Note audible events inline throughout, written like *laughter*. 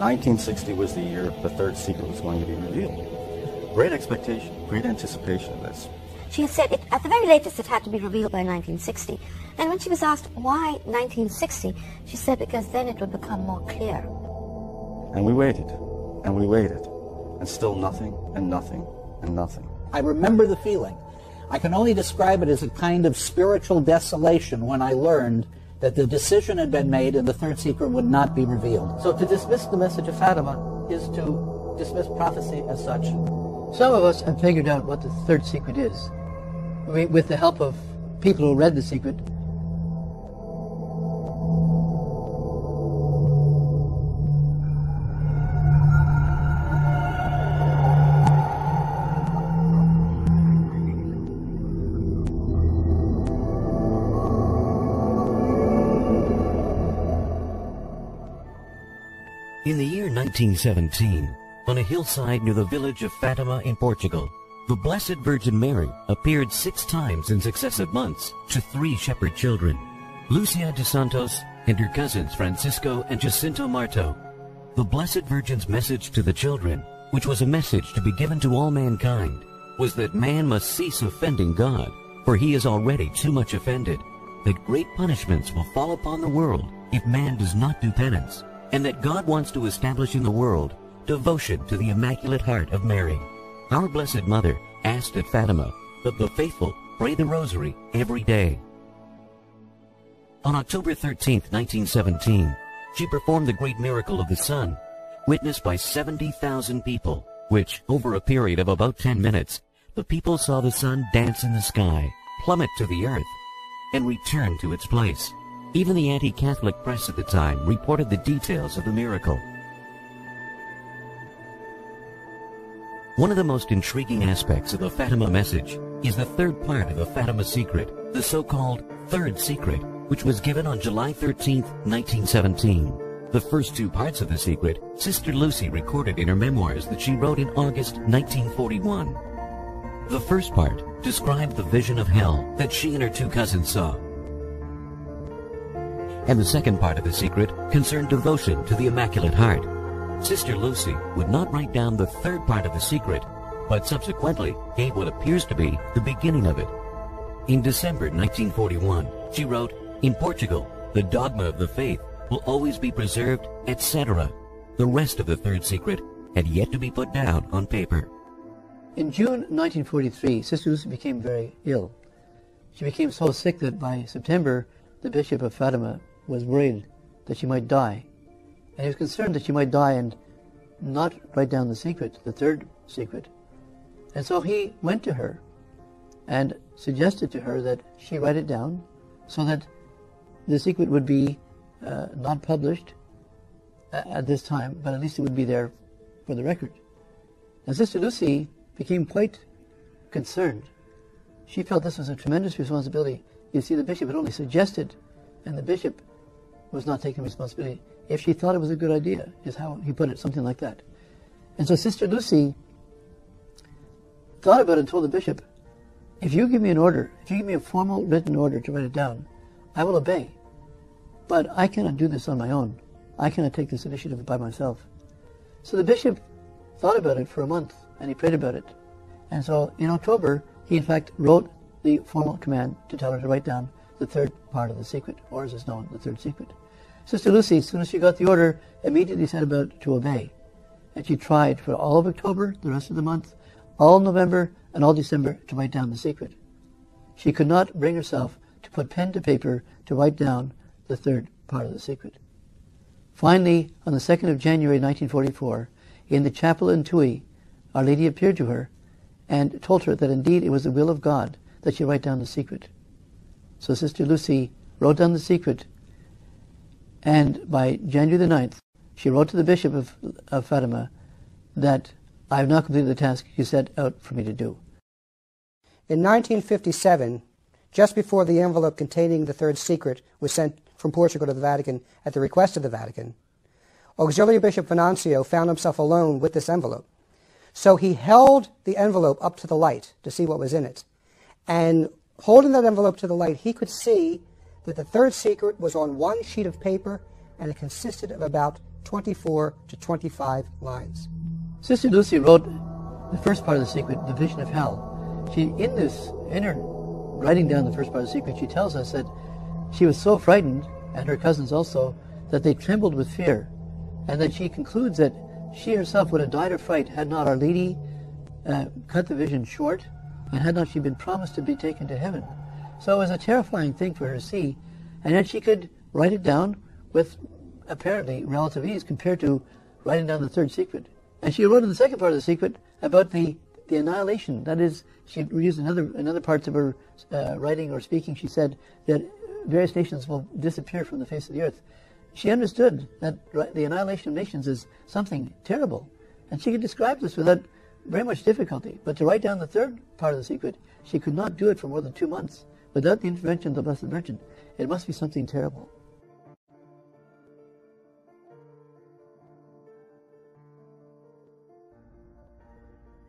Nineteen sixty was the year the third secret was going to be revealed. Great expectation, great anticipation of this. She had said it, at the very latest it had to be revealed by 1960. And when she was asked why 1960, she said because then it would become more clear. And we waited, and we waited, and still nothing, and nothing, and nothing. I remember the feeling. I can only describe it as a kind of spiritual desolation when I learned that the decision had been made and the third secret would not be revealed. So to dismiss the message of Fatima is to dismiss prophecy as such. Some of us have figured out what the third secret is. We, with the help of people who read the secret, 1917, on a hillside near the village of Fatima in Portugal, the Blessed Virgin Mary appeared six times in successive months to three shepherd children, Lucia dos Santos and her cousins Francisco and Jacinta Marto. The Blessed Virgin's message to the children, which was a message to be given to all mankind, was that man must cease offending God, for he is already too much offended, that great punishments will fall upon the world if man does not do penance, and that God wants to establish in the world devotion to the Immaculate Heart of Mary. Our Blessed Mother asked at Fatima that the faithful pray the Rosary every day. On October 13, 1917, she performed the great miracle of the sun, witnessed by 70,000 people, which, over a period of about 10 minutes, the people saw the sun dance in the sky, plummet to the earth, and return to its place. Even the anti-Catholic press at the time reported the details of the miracle. One of the most intriguing aspects of the Fatima message is the third part of the Fatima secret, the so-called Third Secret, which was given on July 13, 1917. The first two parts of the secret, Sister Lucy recorded in her memoirs that she wrote in August 1941. The first part described the vision of hell that she and her two cousins saw. And the second part of the secret concerned devotion to the Immaculate Heart. Sister Lucy would not write down the third part of the secret, but subsequently gave what appears to be the beginning of it. In December 1941, she wrote, In Portugal, the dogma of the faith will always be preserved, etc. The rest of the third secret had yet to be put down on paper. In June 1943, Sister Lucy became very ill. She became so sick that by September, the Bishop of Fatima was worried that she might die. And he was concerned that she might die and not write down the secret, the third secret. And so he went to her and suggested to her that she write it down so that the secret would be uh, not published at this time, but at least it would be there for the record. And Sister Lucy became quite concerned. She felt this was a tremendous responsibility. You see, the bishop had only suggested, and the bishop was not taking responsibility if she thought it was a good idea, is how he put it, something like that. And so Sister Lucy thought about it and told the bishop, if you give me an order, if you give me a formal written order to write it down, I will obey. But I cannot do this on my own. I cannot take this initiative by myself. So the bishop thought about it for a month and he prayed about it. And so in October, he in fact wrote the formal command to tell her to write down the third part of the secret, or as it's known, the third secret. Sister Lucy, as soon as she got the order, immediately set about to obey. And she tried for all of October, the rest of the month, all November, and all December to write down the secret. She could not bring herself to put pen to paper to write down the third part of the secret. Finally, on the 2nd of January 1944, in the chapel in Tui, Our Lady appeared to her and told her that indeed it was the will of God that she write down the secret. So Sister Lucy wrote down the secret, and by January the 9th, she wrote to the Bishop of, of Fatima that I have now completed the task you set out for me to do. In 1957, just before the envelope containing the third secret was sent from Portugal to the Vatican at the request of the Vatican, Auxiliary Bishop Venancio found himself alone with this envelope. So he held the envelope up to the light to see what was in it. And holding that envelope to the light, he could see that the third secret was on one sheet of paper and it consisted of about 24 to 25 lines. Sister Lucy wrote the first part of the secret, the vision of hell. She, in this, in her writing down the first part of the secret, she tells us that she was so frightened, and her cousins also, that they trembled with fear, and that she concludes that she herself would have died of fright had not Our Lady uh, cut the vision short, and had not she been promised to be taken to heaven. So it was a terrifying thing for her to see, and yet she could write it down with apparently relative ease compared to writing down the third secret. And she wrote in the second part of the secret about the, the annihilation. That is, she used another another parts of her uh, writing or speaking. She said that various nations will disappear from the face of the earth. She understood that the annihilation of nations is something terrible, and she could describe this without very much difficulty. But to write down the third part of the secret, she could not do it for more than two months without the intervention of the Blessed Virgin. It must be something terrible.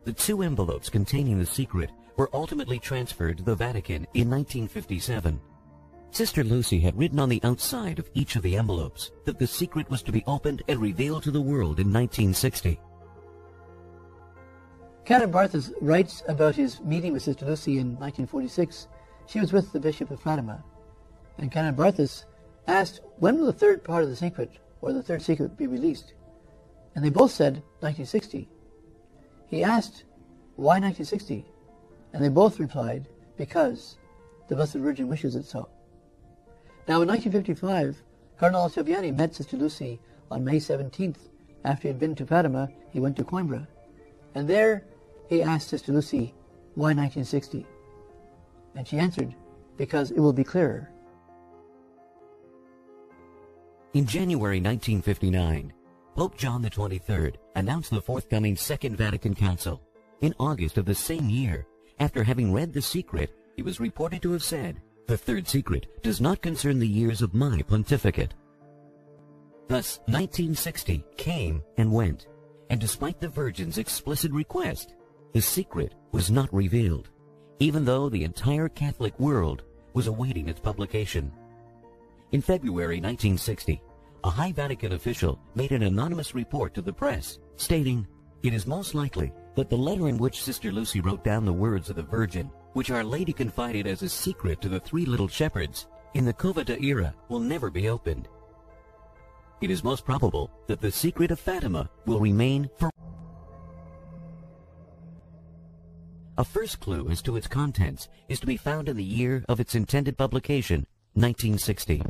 The two envelopes containing the secret were ultimately transferred to the Vatican in 1957. Sister Lucy had written on the outside of each of the envelopes that the secret was to be opened and revealed to the world in 1960. Canon Barthas writes about his meeting with Sister Lucy in 1946. She was with the Bishop of Fatima. And Canon Barthas asked, when will the third part of the secret, or the third secret, be released? And they both said 1960. He asked, why 1960? And they both replied, because the Blessed Virgin wishes it so. Now in 1955, Cardinal Ottaviani met Sister Lucy on May 17th. After he had been to Fatima, he went to Coimbra. And there he asked Sister Lucy, why 1960? And she answered, because it will be clearer. In January 1959, Pope John XXIII announced the forthcoming Second Vatican Council. In August of the same year, after having read The Secret, he was reported to have said, The third secret does not concern the years of my pontificate. Thus, 1960 came and went, and despite the Virgin's explicit request, the secret was not revealed, even though the entire Catholic world was awaiting its publication. In February 1960, a high Vatican official made an anonymous report to the press stating, It is most likely that the letter in which Sister Lucy wrote down the words of the Virgin, which Our Lady confided as a secret to the three little shepherds, in the Cova da Iria will never be opened. It is most probable that the secret of Fatima will remain for A first clue as to its contents is to be found in the year of its intended publication, 1960.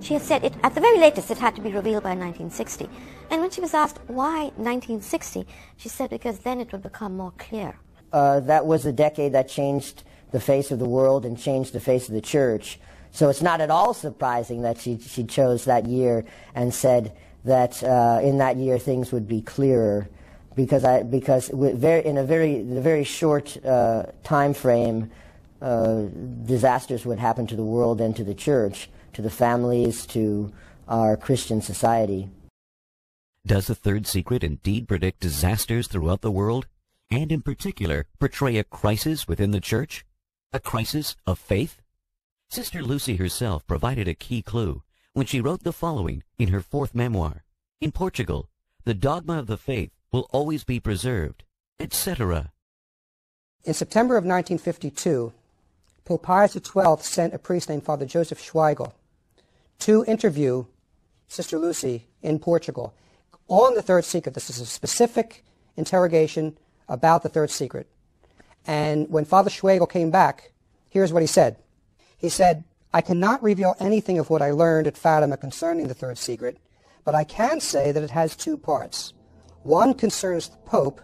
She had said it, at the very latest it had to be revealed by 1960. And when she was asked why 1960, she said because then it would become more clear. Uh, that was a decade that changed the face of the world and changed the face of the church. So it's not at all surprising that she, she chose that year and said that uh, in that year things would be clearer because I, because very, in a very, very short uh, time frame, uh, disasters would happen to the world and to the church to the families, to our Christian society. Does the third secret indeed predict disasters throughout the world, and in particular portray a crisis within the church? A crisis of faith? Sister Lucy herself provided a key clue when she wrote the following in her fourth memoir. In Portugal, the dogma of the faith will always be preserved, etc. In September of 1952, Pope Pius XII sent a priest named Father Joseph Schweigl to interview Sister Lucy in Portugal on the third secret. This is a specific interrogation about the third secret. And when Father Schweigl came back, here's what he said. He said, I cannot reveal anything of what I learned at Fatima concerning the third secret, but I can say that it has two parts. One concerns the Pope,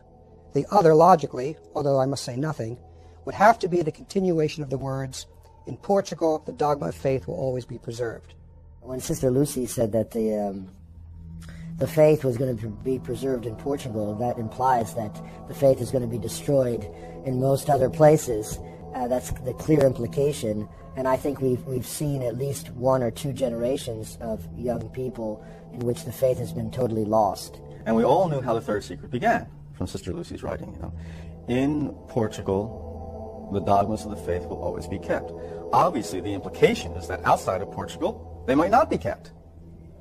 the other, logically, although I must say nothing, would have to be the continuation of the words, In Portugal, the dogma of faith will always be preserved. When Sister Lucy said that the um, the faith was going to be preserved in Portugal, that implies that the faith is going to be destroyed in most other places. Uh, that's the clear implication, and I think we've we've seen at least one or two generations of young people in which the faith has been totally lost. And we all knew how the third secret began from Sister Lucy's writing. You know, in Portugal, the dogmas of the faith will always be kept. Obviously, the implication is that outside of Portugal, they might not be kept.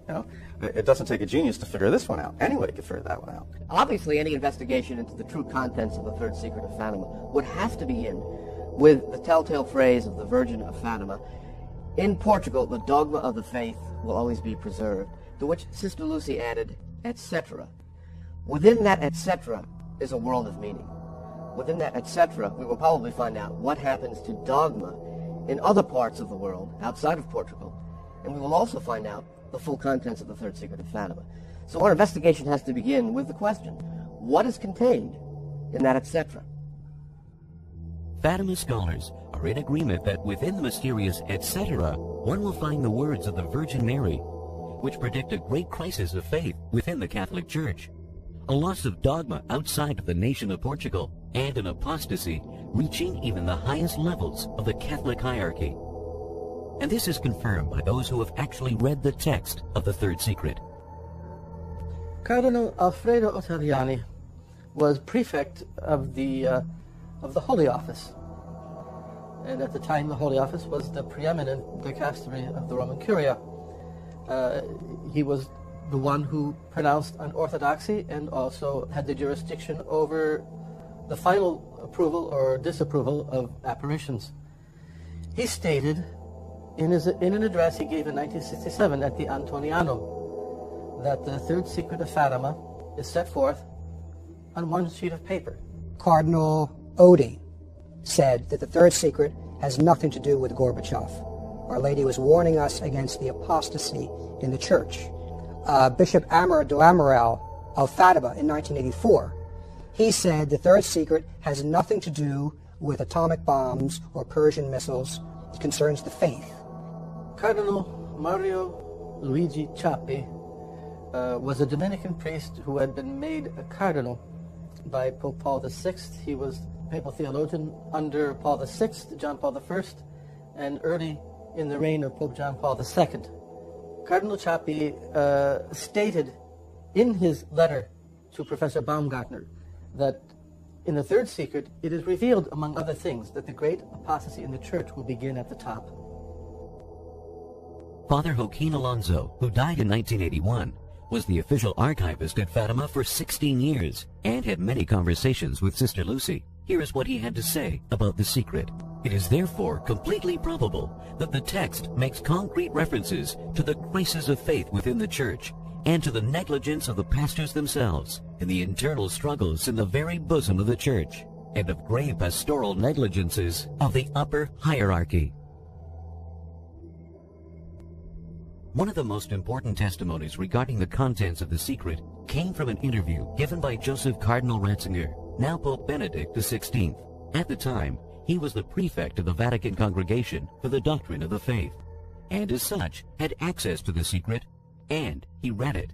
You know, it doesn't take a genius to figure this one out. Anybody could figure that one out. Obviously, any investigation into the true contents of the third secret of Fatima would have to begin with the telltale phrase of the Virgin of Fatima. In Portugal, the dogma of the faith will always be preserved, to which Sister Lucy added, etc. Within that etc. is a world of meaning. Within that etc., we will probably find out what happens to dogma in other parts of the world outside of Portugal, and we will also find out the full contents of the third secret of Fatima. So our investigation has to begin with the question, what is contained in that etc.? Fatima scholars are in agreement that within the mysterious etc., one will find the words of the Virgin Mary, which predict a great crisis of faith within the Catholic Church, a loss of dogma outside of the nation of Portugal, and an apostasy reaching even the highest levels of the Catholic hierarchy. And this is confirmed by those who have actually read the text of the third secret. Cardinal Alfredo Ottaviani was prefect of the uh, of the Holy Office, and at the time the Holy Office was the preeminent dicastery of the Roman Curia. Uh, he was the one who pronounced on orthodoxy and also had the jurisdiction over the final approval or disapproval of apparitions. He stated in, his, in an address he gave in 1967 at the Antonianum that the third secret of Fatima is set forth on one sheet of paper. Cardinal Oddi said that the third secret has nothing to do with Gorbachev. Our Lady was warning us against the apostasy in the church. Uh, Bishop Amar do Amaral of Fatima in 1984, he said the third secret has nothing to do with atomic bombs or Pershing missiles. It concerns the faith. Cardinal Mario Luigi Ciappi uh, was a Dominican priest who had been made a cardinal by Pope Paul VI. He was papal theologian under Paul VI, John Paul I, and early in the reign of Pope John Paul II. Cardinal Ciappi uh, stated in his letter to Professor Baumgartner that in the third secret, it is revealed, among other things, that the great apostasy in the church will begin at the top. Father Joaquin Alonso, who died in 1981, was the official archivist at Fatima for 16 years and had many conversations with Sister Lucy. Here is what he had to say about the secret. It is therefore completely probable that the text makes concrete references to the crisis of faith within the church and to the negligence of the pastors themselves in the internal struggles in the very bosom of the church and of grave pastoral negligences of the upper hierarchy. One of the most important testimonies regarding the contents of the secret came from an interview given by Joseph Cardinal Ratzinger, now Pope Benedict XVI. At the time, he was the prefect of the Vatican Congregation for the Doctrine of the Faith, and as such had access to the secret, and he read it.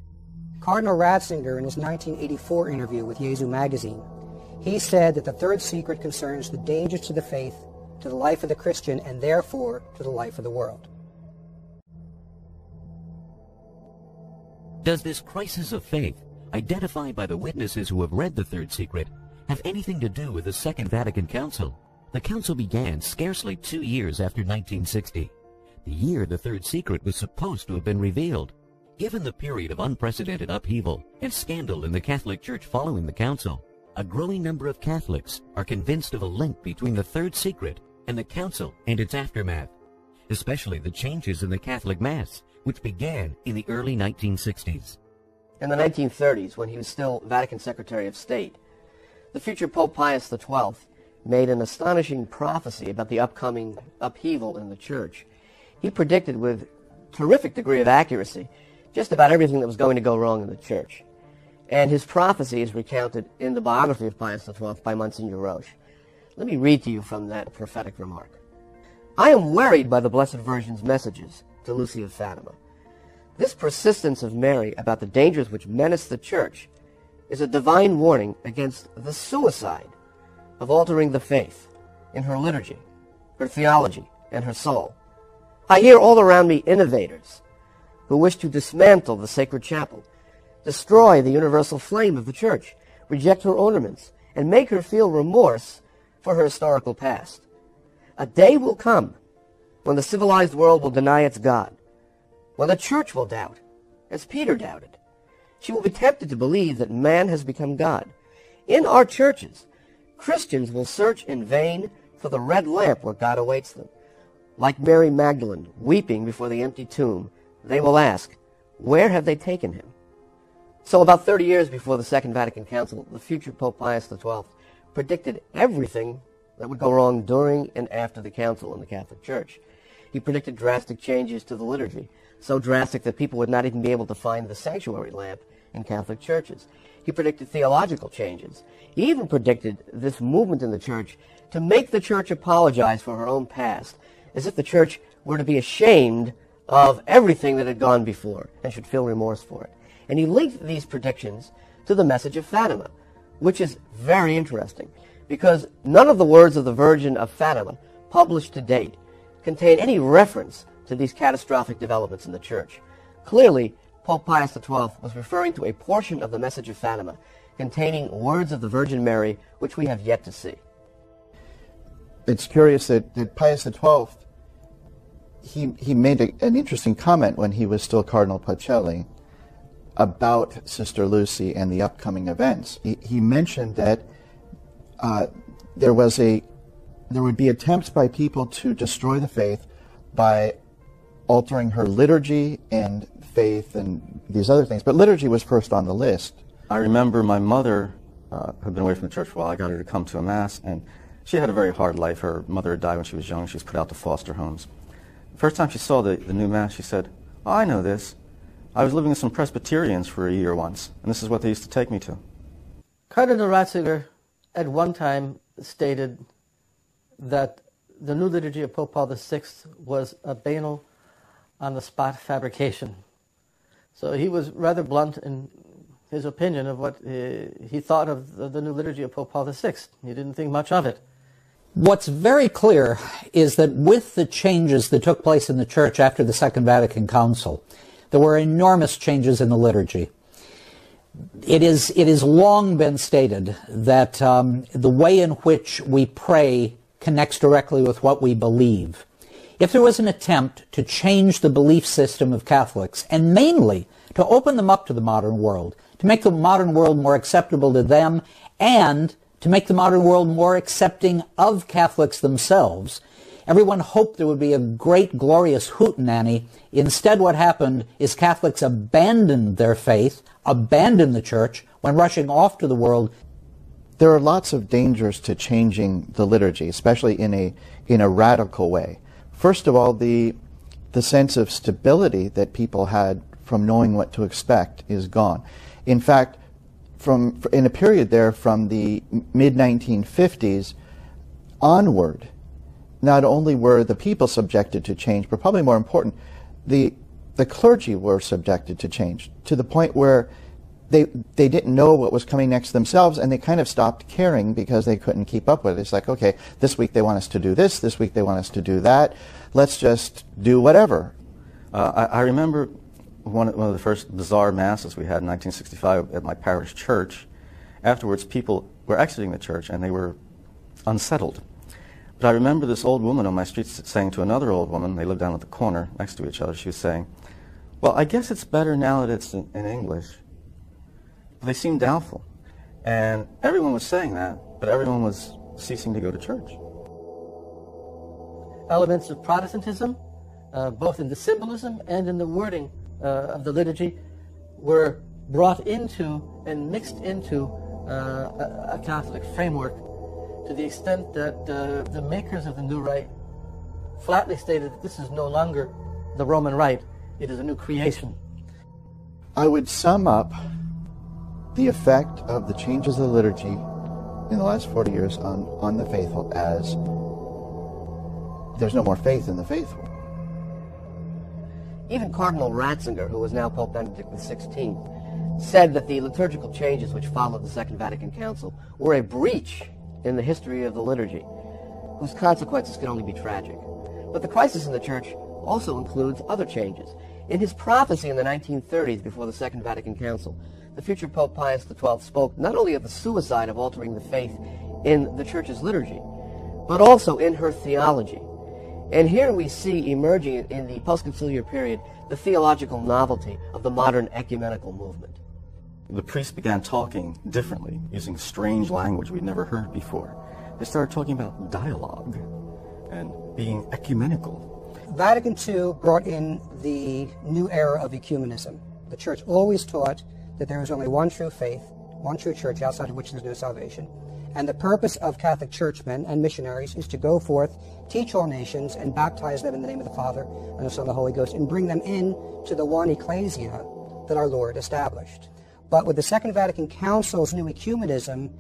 Cardinal Ratzinger, in his 1984 interview with Jesus magazine, he said that the third secret concerns the dangers to the faith, to the life of the Christian, and therefore to the life of the world. Does this crisis of faith, identified by the witnesses who have read the Third Secret, have anything to do with the Second Vatican Council? The council began scarcely two years after 1960, the year the Third Secret was supposed to have been revealed. Given the period of unprecedented upheaval and scandal in the Catholic Church following the council, a growing number of Catholics are convinced of a link between the Third Secret and the council and its aftermath, especially the changes in the Catholic Mass which began in the early 1960s. In the 1930s, when he was still Vatican Secretary of State, the future Pope Pius XII made an astonishing prophecy about the upcoming upheaval in the Church. He predicted with terrific degree of accuracy just about everything that was going to go wrong in the Church. And his prophecy is recounted in the biography of Pius XII by Monsignor Roche. Let me read to you from that prophetic remark. I am worried by the Blessed Virgin's messages to Lucy of Fatima. This persistence of Mary about the dangers which menace the Church is a divine warning against the suicide of altering the faith in her liturgy, her theology, and her soul. I hear all around me innovators who wish to dismantle the sacred chapel, destroy the universal flame of the church, reject her ornaments, and make her feel remorse for her historical past. A day will come when the civilized world will deny its God, when the church will doubt, as Peter doubted. She will be tempted to believe that man has become God. In our churches, Christians will search in vain for the red lamp where God awaits them. Like Mary Magdalene, weeping before the empty tomb, they will ask, Where have they taken him? So about 30 years before the Second Vatican Council, the future Pope Pius XII predicted everything that would go wrong during and after the council in the Catholic Church. He predicted drastic changes to the liturgy, so drastic that people would not even be able to find the sanctuary lamp in Catholic churches. He predicted theological changes. He even predicted this movement in the church to make the church apologize for her own past, as if the church were to be ashamed of everything that had gone before and should feel remorse for it. And he linked these predictions to the message of Fatima, which is very interesting because none of the words of the Virgin of Fatima published to date contain any reference to these catastrophic developments in the church. Clearly, Pope Pius XII was referring to a portion of the message of Fatima containing words of the Virgin Mary which we have yet to see. It's curious that, that Pius XII, he, he made a, an interesting comment when he was still Cardinal Pacelli about Sister Lucy and the upcoming events. He, he mentioned that uh, there was a there would be attempts by people to destroy the faith by altering her liturgy and faith and these other things. But liturgy was first on the list. I remember my mother uh, had been away from the church for a while. I got her to come to a mass, and she had a very hard life. Her mother had died when she was young. She was put out to foster homes. The first time she saw the, the new mass, she said, oh, I know this. I was living with some Presbyterians for a year once, and this is what they used to take me to. Cardinal Ratzinger at one time stated that the new liturgy of Pope Paul VI was a banal on-the-spot fabrication. So he was rather blunt in his opinion of what uh, he thought of the, the new liturgy of Pope Paul VI. He didn't think much of it. What's very clear is that with the changes that took place in the Church after the Second Vatican Council, there were enormous changes in the liturgy. It is, it has long been stated that um, the way in which we pray connects directly with what we believe. If there was an attempt to change the belief system of Catholics, and mainly to open them up to the modern world, to make the modern world more acceptable to them, and to make the modern world more accepting of Catholics themselves, everyone hoped there would be a great, glorious hootenanny. Instead, what happened is Catholics abandoned their faith, abandoned the church, when rushing off to the world there are lots of dangers to changing the liturgy, especially in a in a radical way. First of all, the the sense of stability that people had from knowing what to expect is gone. In fact, from in a period there from the mid 1950s onward, not only were the people subjected to change, but probably more important, the the clergy were subjected to change to the point where they they didn't know what was coming next themselves, and they kind of stopped caring because they couldn't keep up with it. It's like, okay, this week they want us to do this, this week they want us to do that. Let's just do whatever. Uh, I, I, remember one, one of the first bizarre masses we had in 1965 at my parish church. Afterwards, people were exiting the church and they were unsettled. But I remember this old woman on my street saying to another old woman, they lived down at the corner next to each other, she was saying, Well, I guess it's better now that it's in, in English they seemed doubtful. And everyone was saying that, but everyone was ceasing to go to church. Elements of Protestantism, uh, both in the symbolism and in the wording uh, of the liturgy, were brought into and mixed into uh, a, Catholic framework to the extent that uh, the makers of the New Rite flatly stated that this is no longer the Roman Rite, it is a new creation. I would sum up the effect of the changes of the liturgy in the last 40 years on, on the faithful as there's no more faith in the faithful. Even Cardinal Ratzinger, who was now Pope Benedict XVI, said that the liturgical changes which followed the Second Vatican Council were a breach in the history of the liturgy, whose consequences can only be tragic. But the crisis in the Church also includes other changes. In his prophecy in the 1930s before the Second Vatican Council, the future Pope Pius XII spoke not only of the suicide of altering the faith in the Church's liturgy, but also in her theology. And here we see emerging in the post-conciliar period the theological novelty of the modern ecumenical movement. The priests began talking differently, using strange language we'd never heard before. They started talking about dialogue and being ecumenical. Vatican II brought in the new era of ecumenism. The Church always taught that there is only one true faith, one true church outside of which there's no salvation. And the purpose of Catholic churchmen and missionaries is to go forth, teach all nations, and baptize them in the name of the Father and the Son and the Holy Ghost, and bring them in to the one ecclesia that our Lord established. But with the Second Vatican Council's new ecumenism,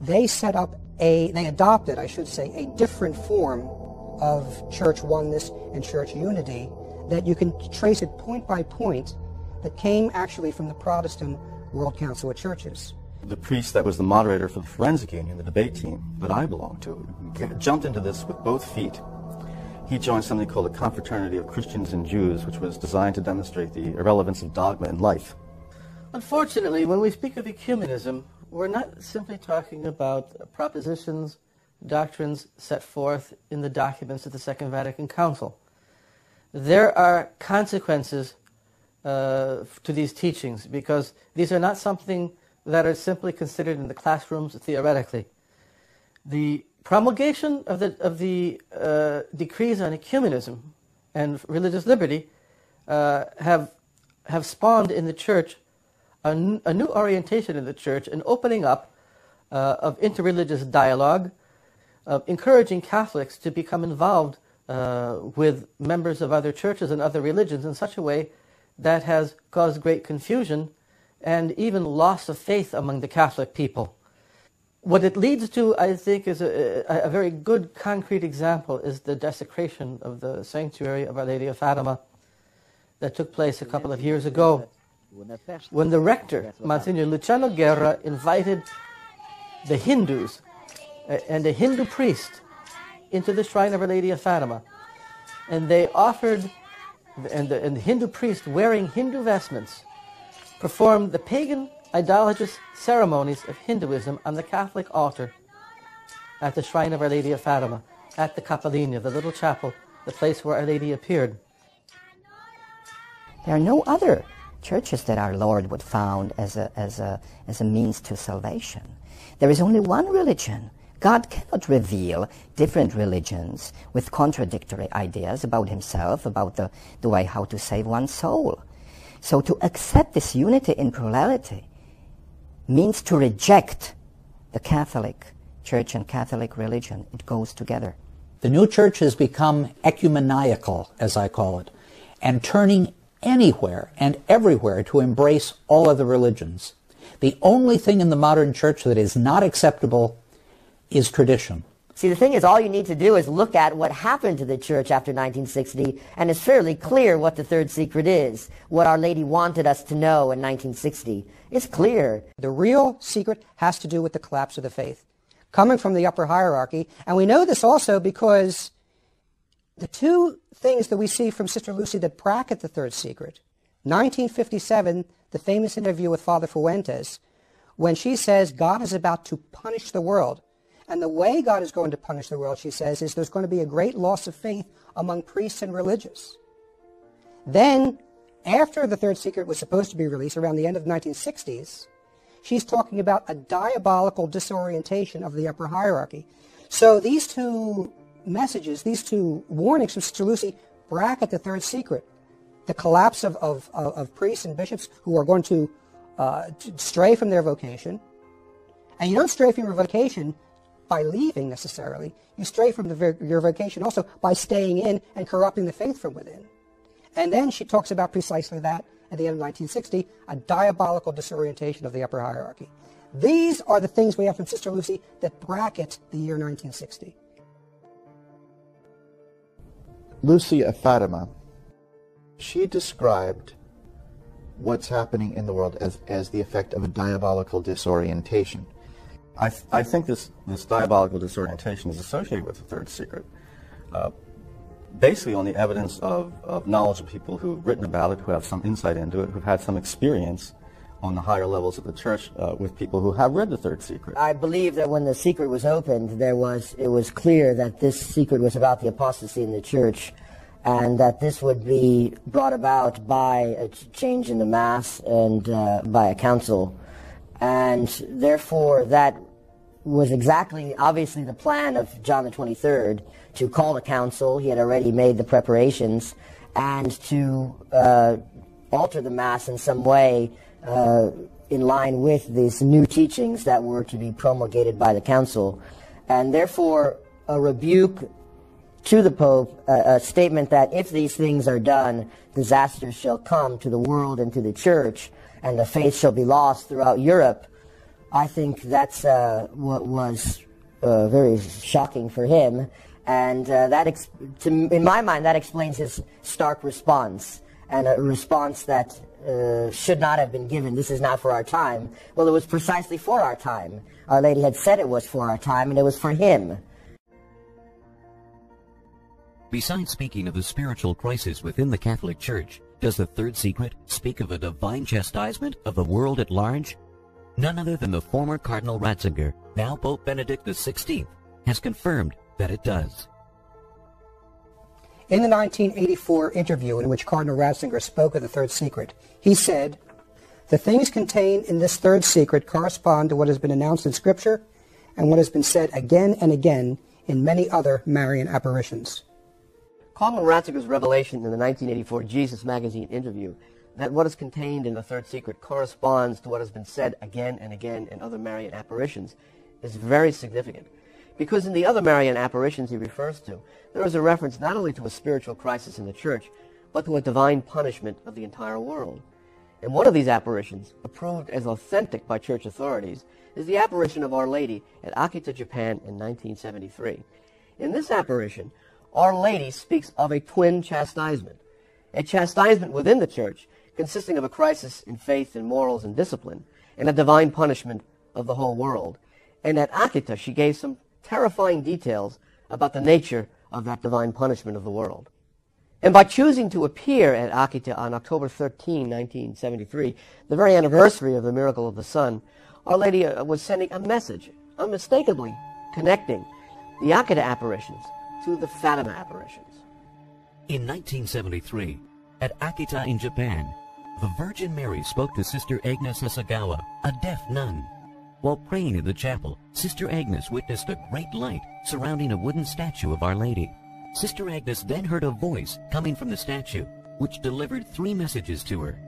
they set up a, they adopted, I should say, a different form of church oneness and church unity that you can trace it point by point that came actually from the Protestant World Council of Churches. The priest that was the moderator for the Forensic Union, the debate team that I belonged to, jumped into this with both feet. He joined something called the Confraternity of Christians and Jews, which was designed to demonstrate the irrelevance of dogma in life. Unfortunately, when we speak of ecumenism, we're not simply talking about propositions, doctrines set forth in the documents of the Second Vatican Council. There are consequences uh, to these teachings because these are not something that are simply considered in the classrooms theoretically. The promulgation of the, of the uh, decrees on ecumenism and religious liberty uh, have, have spawned in the church a, n- a new orientation in the church, an opening up uh, of interreligious dialogue, of encouraging Catholics to become involved uh, with members of other churches and other religions in such a way that has caused great confusion and even loss of faith among the Catholic people. What it leads to, I think, is a, a, very good concrete example is the desecration of the sanctuary of Our Lady of Fatima that took place a couple of years ago when the rector, Monsignor Luciano Guerra, invited the Hindus uh, and a Hindu priest into the shrine of Our Lady of Fatima. And they offered, and the, and the Hindu priest wearing Hindu vestments performed the pagan idolatrous ceremonies of Hinduism on the Catholic altar at the shrine of Our Lady of Fatima, at the Cappellina, the little chapel, the place where Our Lady appeared. There are no other churches that our Lord would found as a, as a, as a means to salvation. There is only one religion. God cannot reveal different religions with contradictory ideas about himself, about the, the way how to save one's soul. So to accept this unity in plurality means to reject the Catholic Church and Catholic religion. It goes together. The new church has become ecumenical, as I call it, and turning anywhere and everywhere to embrace all other religions. The only thing in the modern church that is not acceptable is tradition. See, the thing is, all you need to do is look at what happened to the church after 1960, and it's fairly clear what the third secret is, what Our Lady wanted us to know in 1960. It's clear. The real secret has to do with the collapse of the faith, coming from the upper hierarchy. And we know this also because the two things that we see from Sister Lucy that bracket the third secret 1957, the famous interview with Father Fuentes, when she says God is about to punish the world. And the way God is going to punish the world, she says, is there's going to be a great loss of faith among priests and religious. Then, after the third secret was supposed to be released around the end of the 1960s, she's talking about a diabolical disorientation of the upper hierarchy. So these two messages, these two warnings from Sister Lucy bracket the third secret. The collapse of, of, of, priests and bishops who are going to, uh, to stray from their vocation. And you don't stray from your vocation by leaving necessarily. You stray from the, your vocation also by staying in and corrupting the faith from within. And then she talks about precisely that at the end of 1960, a diabolical disorientation of the upper hierarchy. These are the things we have from Sister Lucy that bracket the year 1960. Lucy of Fatima, she described what's happening in the world as, as the effect of a diabolical disorientation. I, th- I think this, this diabolical disorientation is associated with the third secret. Uh, basically on the evidence of, of knowledge of people who've written about it, who have some insight into it, who've had some experience on the higher levels of the church uh, with people who have read the Third Secret. I believe that when the secret was opened, there was it was clear that this secret was about the apostasy in the church, and that this would be brought about by a change in the mass and uh, by a council, and therefore that was exactly obviously the plan of John the Twenty Third to call a council. He had already made the preparations, and to uh, alter the mass in some way uh, in line with these new teachings that were to be promulgated by the council, and therefore a rebuke to the Pope, a, a statement that if these things are done, disasters shall come to the world and to the church, and the faith shall be lost throughout Europe. I think that's uh, what was uh, very shocking for him, and uh, that, to, in my mind, that explains his stark response, and a response that uh, should not have been given. This is not for our time. Well, it was precisely for our time. Our Lady had said it was for our time, and it was for him. Besides speaking of the spiritual crisis within the Catholic Church, does the third secret speak of a divine chastisement of the world at large? None other than the former Cardinal Ratzinger, now Pope Benedict XVI, has confirmed that it does. In the 1984 interview in which Cardinal Ratzinger spoke of the third secret, he said, The things contained in this third secret correspond to what has been announced in Scripture and what has been said again and again in many other Marian apparitions. Cardinal Ratzinger's revelation in the 1984 Jesus Magazine interview that what is contained in the third secret corresponds to what has been said again and again in other Marian apparitions is very significant. Because in the other Marian apparitions he refers to, there is a reference not only to a spiritual crisis in the church, but to a divine punishment of the entire world. And one of these apparitions, approved as authentic by church authorities, is the apparition of Our Lady at Akita, Japan in 1973. In this apparition, Our Lady speaks of a twin chastisement, a chastisement within the church consisting of a crisis in faith and morals and discipline, and a divine punishment of the whole world. And at Akita, she gave some terrifying details about the nature of that divine punishment of the world. And by choosing to appear at Akita on October 13, 1973, the very anniversary of the miracle of the sun, Our Lady uh, was sending a message, unmistakably connecting the Akita apparitions to the Fatima apparitions. In 1973, at Akita in Japan, the Virgin Mary spoke to Sister Agnes Sasagawa, a deaf nun. While praying in the chapel, Sister Agnes witnessed a great light surrounding a wooden statue of Our Lady. Sister Agnes then heard a voice coming from the statue, which delivered three messages to her.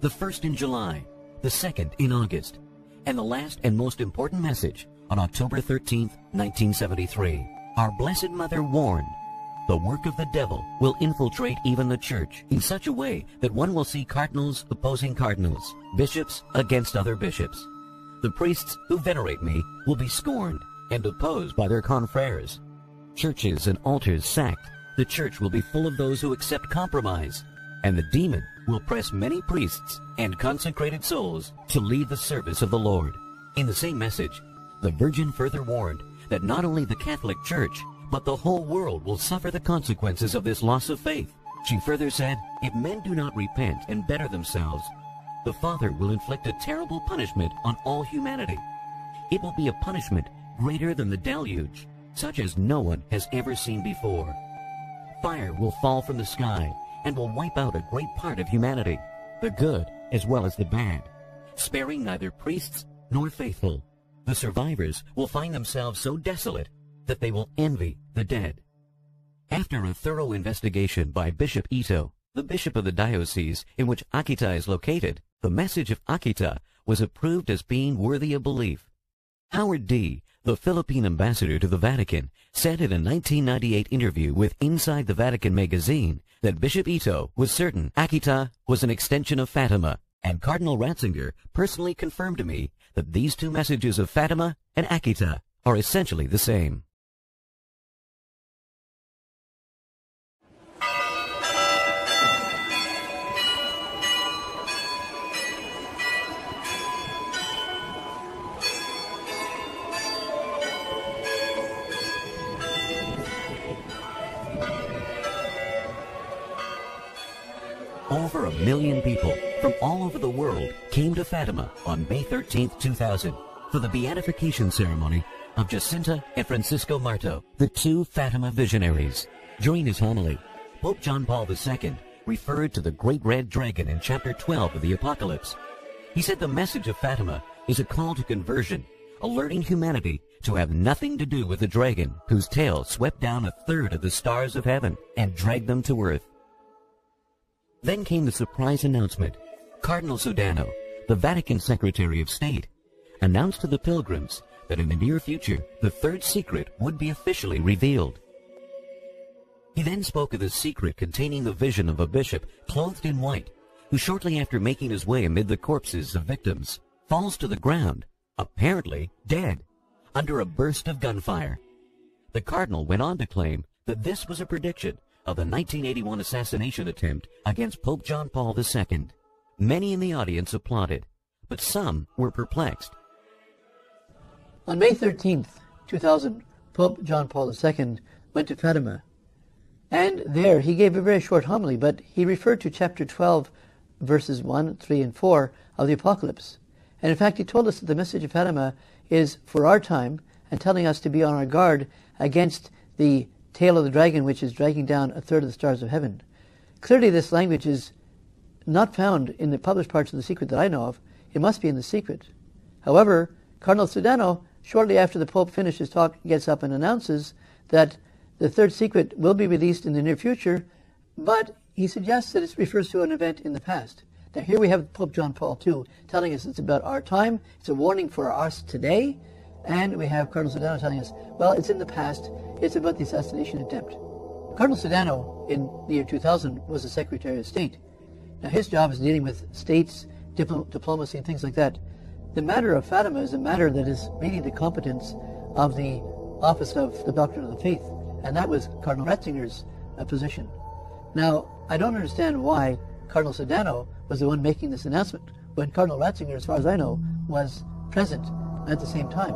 The first in July, the second in August, and the last and most important message on October 13, 1973. Our Blessed Mother warned, the work of the devil will infiltrate even the church in such a way that one will see cardinals opposing cardinals, bishops against other bishops. The priests who venerate me will be scorned and opposed by their confreres. Churches and altars sacked, the church will be full of those who accept compromise, and the demon will press many priests and consecrated souls to leave the service of the Lord. In the same message, the Virgin further warned that not only the Catholic Church, but the whole world will suffer the consequences of this loss of faith. She further said, if men do not repent and better themselves, the Father will inflict a terrible punishment on all humanity. It will be a punishment greater than the deluge, such as no one has ever seen before. Fire will fall from the sky and will wipe out a great part of humanity, the good as well as the bad, sparing neither priests nor faithful. The survivors will find themselves so desolate that they will envy the dead. After a thorough investigation by Bishop Ito, the bishop of the diocese in which Akita is located, the message of Akita was approved as being worthy of belief. Howard Dee, the Philippine ambassador to the Vatican, said in a 1998 interview with Inside the Vatican magazine that Bishop Ito was certain Akita was an extension of Fatima, and Cardinal Ratzinger personally confirmed to me that these two messages of Fatima and Akita are essentially the same. Over a million people from all over the world came to Fatima on May 13, 2000 for the beatification ceremony of Jacinta and Francisco Marto, the two Fatima visionaries. During his homily, Pope John Paul II referred to the great red dragon in chapter 12 of the Apocalypse. He said the message of Fatima is a call to conversion, alerting humanity to have nothing to do with the dragon whose tail swept down a third of the stars of heaven and dragged them to earth. Then came the surprise announcement. Cardinal Sodano, the Vatican Secretary of State, announced to the pilgrims that in the near future the third secret would be officially revealed. He then spoke of the secret containing the vision of a bishop clothed in white, who shortly after making his way amid the corpses of victims, falls to the ground, apparently dead, under a burst of gunfire. The cardinal went on to claim that this was a prediction of the 1981 assassination attempt against Pope John Paul II. Many in the audience applauded, but some were perplexed. On May 13th, 2000, Pope John Paul II went to Fatima and there he gave a very short homily, but he referred to chapter 12, verses 1, 3, and 4 of the Apocalypse. And in fact, he told us that the message of Fatima is for our time and telling us to be on our guard against the tail of the dragon which is dragging down a third of the stars of heaven. Clearly, this language is not found in the published parts of the secret that I know of. It must be in the secret. However, Cardinal Sodano, shortly after the Pope finished his talk, gets up and announces that the third secret will be released in the near future, but he suggests that it refers to an event in the past. Now, here we have Pope John Paul II telling us it's about our time, it's a warning for us today, and we have Cardinal Sodano telling us, well, it's in the past, it's about the assassination attempt. Cardinal Sodano, in the year 2000, was the Secretary of State. Now, his job is dealing with states, dipl- diplomacy, and things like that. The matter of Fatima is a matter that is really the competence of the Office of the Doctrine of the Faith and that was Cardinal Ratzinger's uh, position. Now, I don't understand why Cardinal Sodano was the one making this announcement when Cardinal Ratzinger, as far as I know, was present at the same time.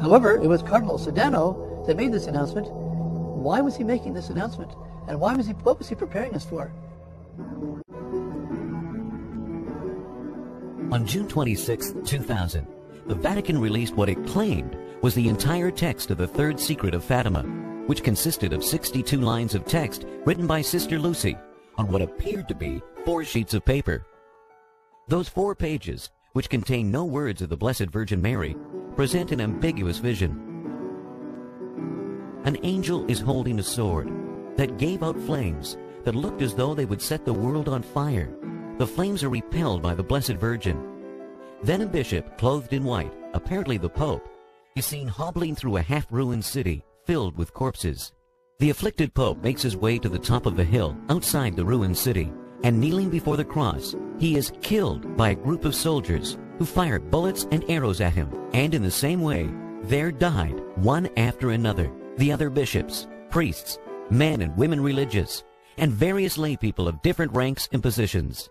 However, it was Cardinal Sodano that made this announcement. Why was he making this announcement? And why was he, what was he preparing us for? On June 26, 2000, the Vatican released what it claimed was the entire text of the Third Secret of Fatima, which consisted of 62 lines of text written by Sister Lucy on what appeared to be four sheets of paper. Those four pages, which contain no words of the Blessed Virgin Mary, present an ambiguous vision. An angel is holding a sword that gave out flames that looked as though they would set the world on fire. The flames are repelled by the Blessed Virgin. Then a bishop, clothed in white, apparently the Pope, is seen hobbling through a half-ruined city filled with corpses. The afflicted pope makes his way to the top of a hill outside the ruined city, and kneeling before the cross, he is killed by a group of soldiers who fire bullets and arrows at him. And in the same way, there died, one after another, the other bishops, priests, men and women religious, and various lay people of different ranks and positions.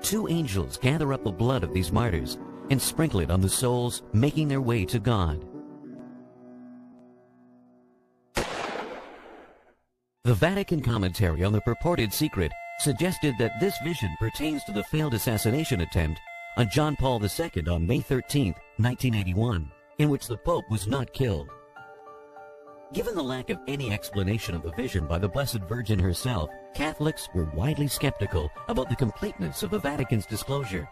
Two angels gather up the blood of these martyrs and sprinkle it on the souls making their way to God. The Vatican commentary on the purported secret suggested that this vision pertains to the failed assassination attempt on John Paul II on May 13, 1981, in which the Pope was not killed. Given the lack of any explanation of the vision by the Blessed Virgin herself, Catholics were widely skeptical about the completeness of the Vatican's disclosure.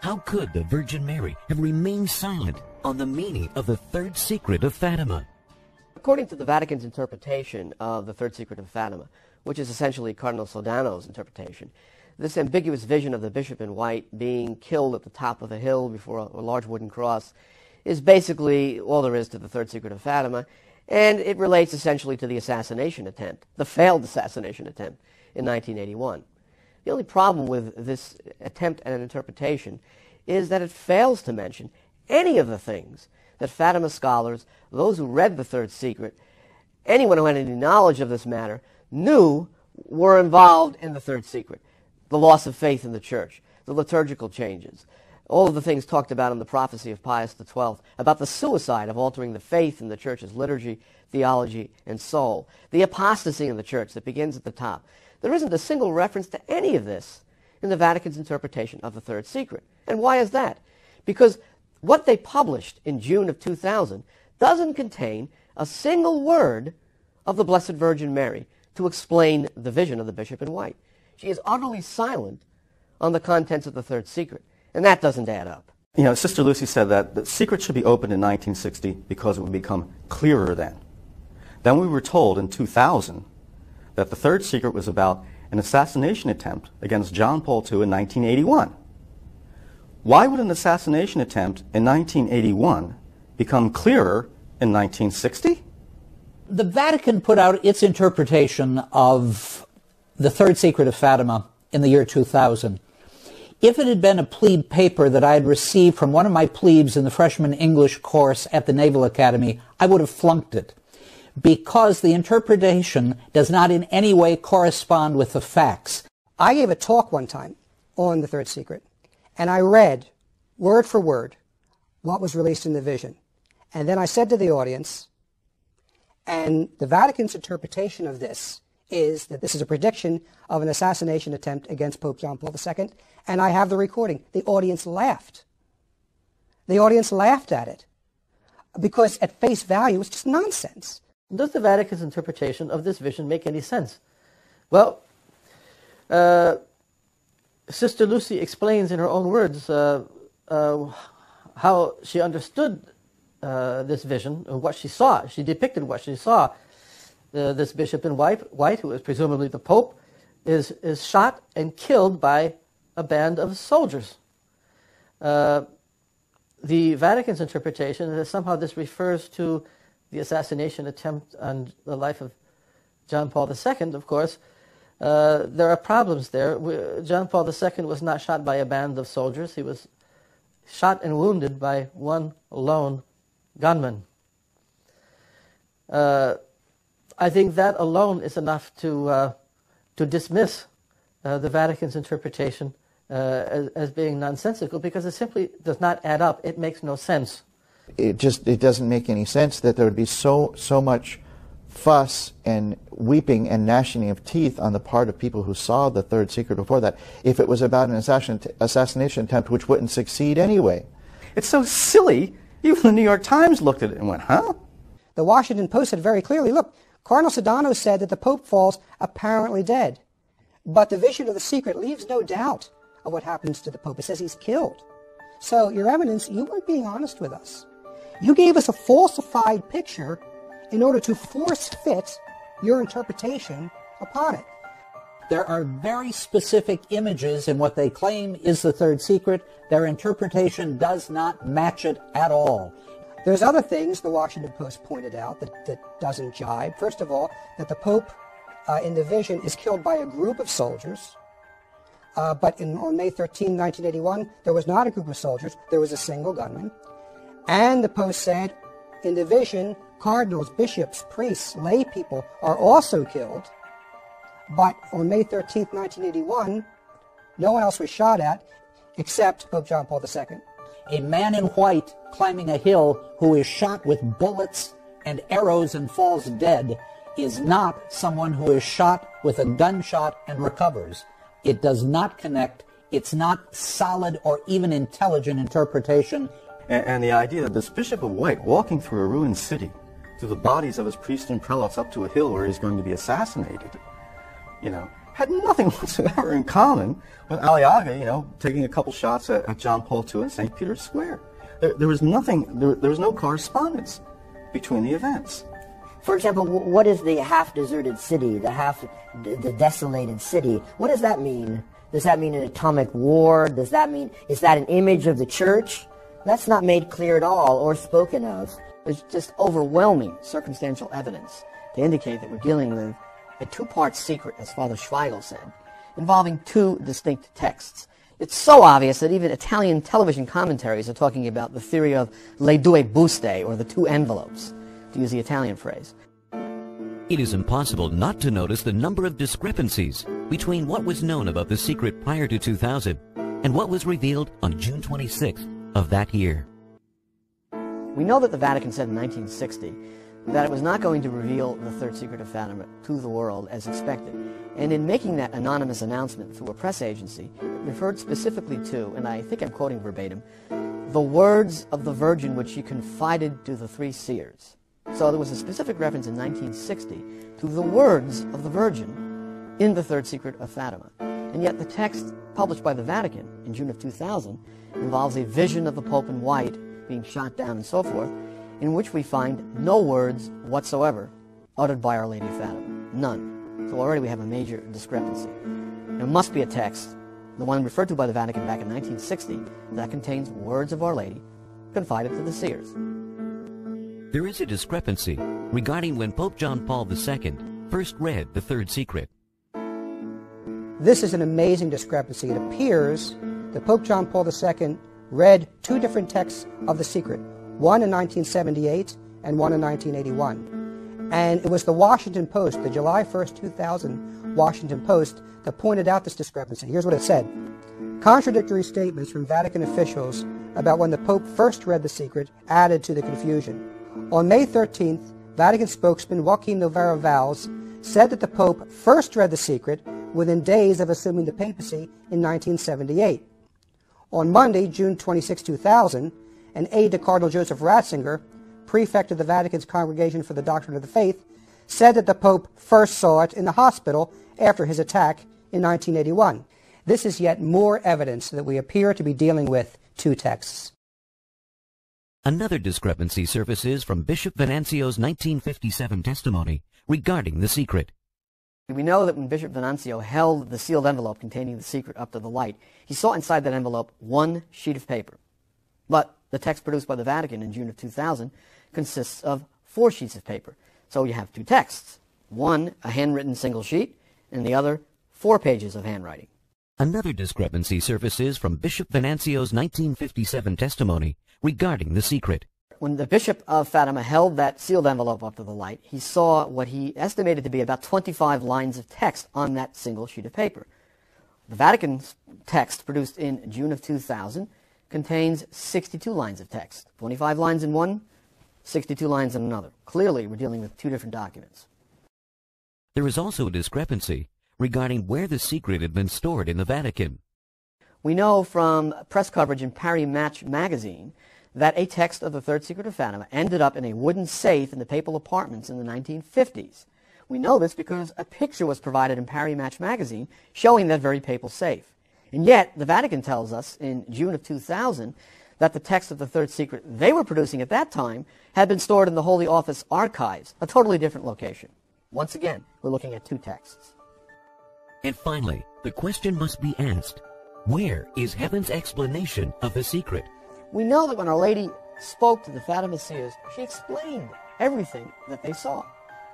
How could the Virgin Mary have remained silent on the meaning of the third secret of Fatima? According to the Vatican's interpretation of the Third Secret of Fatima, which is essentially Cardinal Sodano's interpretation, this ambiguous vision of the bishop in white being killed at the top of a hill before a large wooden cross is basically all there is to the Third Secret of Fatima, and it relates essentially to the assassination attempt, the failed assassination attempt in 1981. The only problem with this attempt at an interpretation is that it fails to mention any of the things that Fatima scholars, those who read the Third Secret, anyone who had any knowledge of this matter, knew were involved in the Third Secret. The loss of faith in the church, the liturgical changes, all of the things talked about in the prophecy of Pius XII about the suicide of altering the faith in the church's liturgy, theology, and soul, the apostasy in the church that begins at the top, There isn't a single reference to any of this in the Vatican's interpretation of the third secret. And why is that? Because what they published in June of 2000 doesn't contain a single word of the Blessed Virgin Mary to explain the vision of the bishop in white. She is utterly silent on the contents of the third secret, and that doesn't add up. You know, Sister Lucy said that the secret should be opened in 1960 because it would become clearer then. Then we were told in 2000 that the third secret was about an assassination attempt against John Paul II in 1981. Why would an assassination attempt in 1981 become clearer in 1960? The Vatican put out its interpretation of the third secret of Fatima in the year 2000. If it had been a plebe paper that I had received from one of my plebes in the freshman English course at the Naval Academy, I would have flunked it because the interpretation does not in any way correspond with the facts. I gave a talk one time on the third secret, and I read word for word what was released in the vision. And then I said to the audience, and the Vatican's interpretation of this is that this is a prediction of an assassination attempt against Pope John Paul II, and I have the recording. The audience laughed. The audience laughed at it because at face value it's just nonsense. Does the Vatican's interpretation of this vision make any sense? Well, uh, Sister Lucy explains in her own words uh, uh, how she understood uh, this vision and what she saw. She depicted what she saw. This bishop in white, white, who is presumably the Pope, is, is shot and killed by a band of soldiers. Uh, the Vatican's interpretation is that somehow this refers to the assassination attempt on the life of John Paul II, of course, uh, there are problems there. John Paul II was not shot by a band of soldiers. He was shot and wounded by one lone gunman. Uh, I think that alone is enough to, uh, to dismiss uh, the Vatican's interpretation uh, as, as being nonsensical because it simply does not add up. It makes no sense it just it doesn't make any sense that there would be so so much fuss and weeping and gnashing of teeth on the part of people who saw the third secret before that if it was about an assassin, assassination attempt which wouldn't succeed anyway. It's so silly. Even the New York Times looked at it and went, huh? The Washington Post said very clearly, look, Cardinal Sodano said that the Pope falls apparently dead. But the vision of the secret leaves no doubt of what happens to the Pope. It says he's killed. So, Your Eminence, you weren't being honest with us. You gave us a falsified picture in order to force fit your interpretation upon it. There are very specific images in what they claim is the third secret. Their interpretation does not match it at all. There's other things the Washington Post pointed out that, that doesn't jibe. First of all, that the Pope uh, in the vision is killed by a group of soldiers. Uh, but in, on May 13, 1981, there was not a group of soldiers. There was a single gunman. And the Post said, in the vision, cardinals, bishops, priests, lay people are also killed. But on May 13, 1981, no one else was shot at except Pope John Paul II. A man in white climbing a hill who is shot with bullets and arrows and falls dead is not someone who is shot with a gunshot and recovers. It does not connect. It's not solid or even intelligent interpretation. And, and the idea that this Bishop of White walking through a ruined city, through the bodies of his priests and prelates up to a hill where he's going to be assassinated, you know, had nothing *laughs* whatsoever in common with Ali Agca, you know, taking a couple shots at, at John Paul II in St. Peter's Square. There, there was nothing, there, there, was no correspondence between the events. For example, what is the half-deserted city, the half, the desolated city? What does that mean? Does that mean an atomic war? Does that mean, is that an image of the church? That's not made clear at all or spoken of. There's just overwhelming circumstantial evidence to indicate that we're dealing with a two-part secret, as Father Schweigl said, involving two distinct texts. It's so obvious that even Italian television commentaries are talking about the theory of le due buste, or the two envelopes, to use the Italian phrase. It is impossible not to notice the number of discrepancies between what was known about the secret prior to 2000 and what was revealed on June 26, of that year. We know that the Vatican said in 1960 that it was not going to reveal the third secret of Fatima to the world as expected. And in making that anonymous announcement through a press agency, it referred specifically to, and I think I'm quoting verbatim, the words of the Virgin which she confided to the three seers. So there was a specific reference in 1960 to the words of the Virgin in the third secret of Fatima. And yet the text published by the Vatican in June of 2000 involves a vision of the Pope in white being shot down and so forth, in which we find no words whatsoever uttered by Our Lady of Fatima. None. So already we have a major discrepancy. There must be a text, the one referred to by the Vatican back in 1960, that contains words of Our Lady confided to the seers. There is a discrepancy regarding when Pope John Paul II first read the Third Secret. This is an amazing discrepancy. It appears that Pope John Paul II read two different texts of the secret, one in 1978 and one in 1981. And it was the Washington Post, the July 1st, 2000 Washington Post, that pointed out this discrepancy. Here's what it said Contradictory statements from Vatican officials about when the Pope first read the secret added to the confusion. On May 13th, Vatican spokesman Joaquin Navarro Valls said that the Pope first read the secret within days of assuming the papacy in 1978. On Monday, June 26, 2000, an aide to Cardinal Joseph Ratzinger, prefect of the Vatican's Congregation for the Doctrine of the Faith, said that the Pope first saw it in the hospital after his attack in 1981. This is yet more evidence that we appear to be dealing with two texts. Another discrepancy surfaces from Bishop Venancio's 1957 testimony regarding the secret. We know that when Bishop Venancio held the sealed envelope containing the secret up to the light, he saw inside that envelope one sheet of paper. But the text produced by the Vatican in June of 2000 consists of four sheets of paper. So you have two texts. One, a handwritten single sheet, and the other, four pages of handwriting. Another discrepancy surfaces from Bishop Venancio's 1957 testimony regarding the secret. When the Bishop of Fatima held that sealed envelope up to the light, he saw what he estimated to be about 25 lines of text on that single sheet of paper. The Vatican's text, produced in June of 2000, contains 62 lines of text. 25 lines in one, 62 lines in another. Clearly, we're dealing with two different documents. There is also a discrepancy regarding where the secret had been stored in the Vatican. We know from press coverage in Paris Match magazine that a text of the Third Secret of Fatima ended up in a wooden safe in the papal apartments in the 1950s. We know this because a picture was provided in Paris Match magazine showing that very papal safe. And yet, the Vatican tells us in June of 2000 that the text of the Third Secret they were producing at that time had been stored in the Holy Office archives, a totally different location. Once again, we're looking at two texts. And finally, the question must be asked, where is heaven's explanation of the secret? We know that when Our Lady spoke to the Fatima seers, she explained everything that they saw.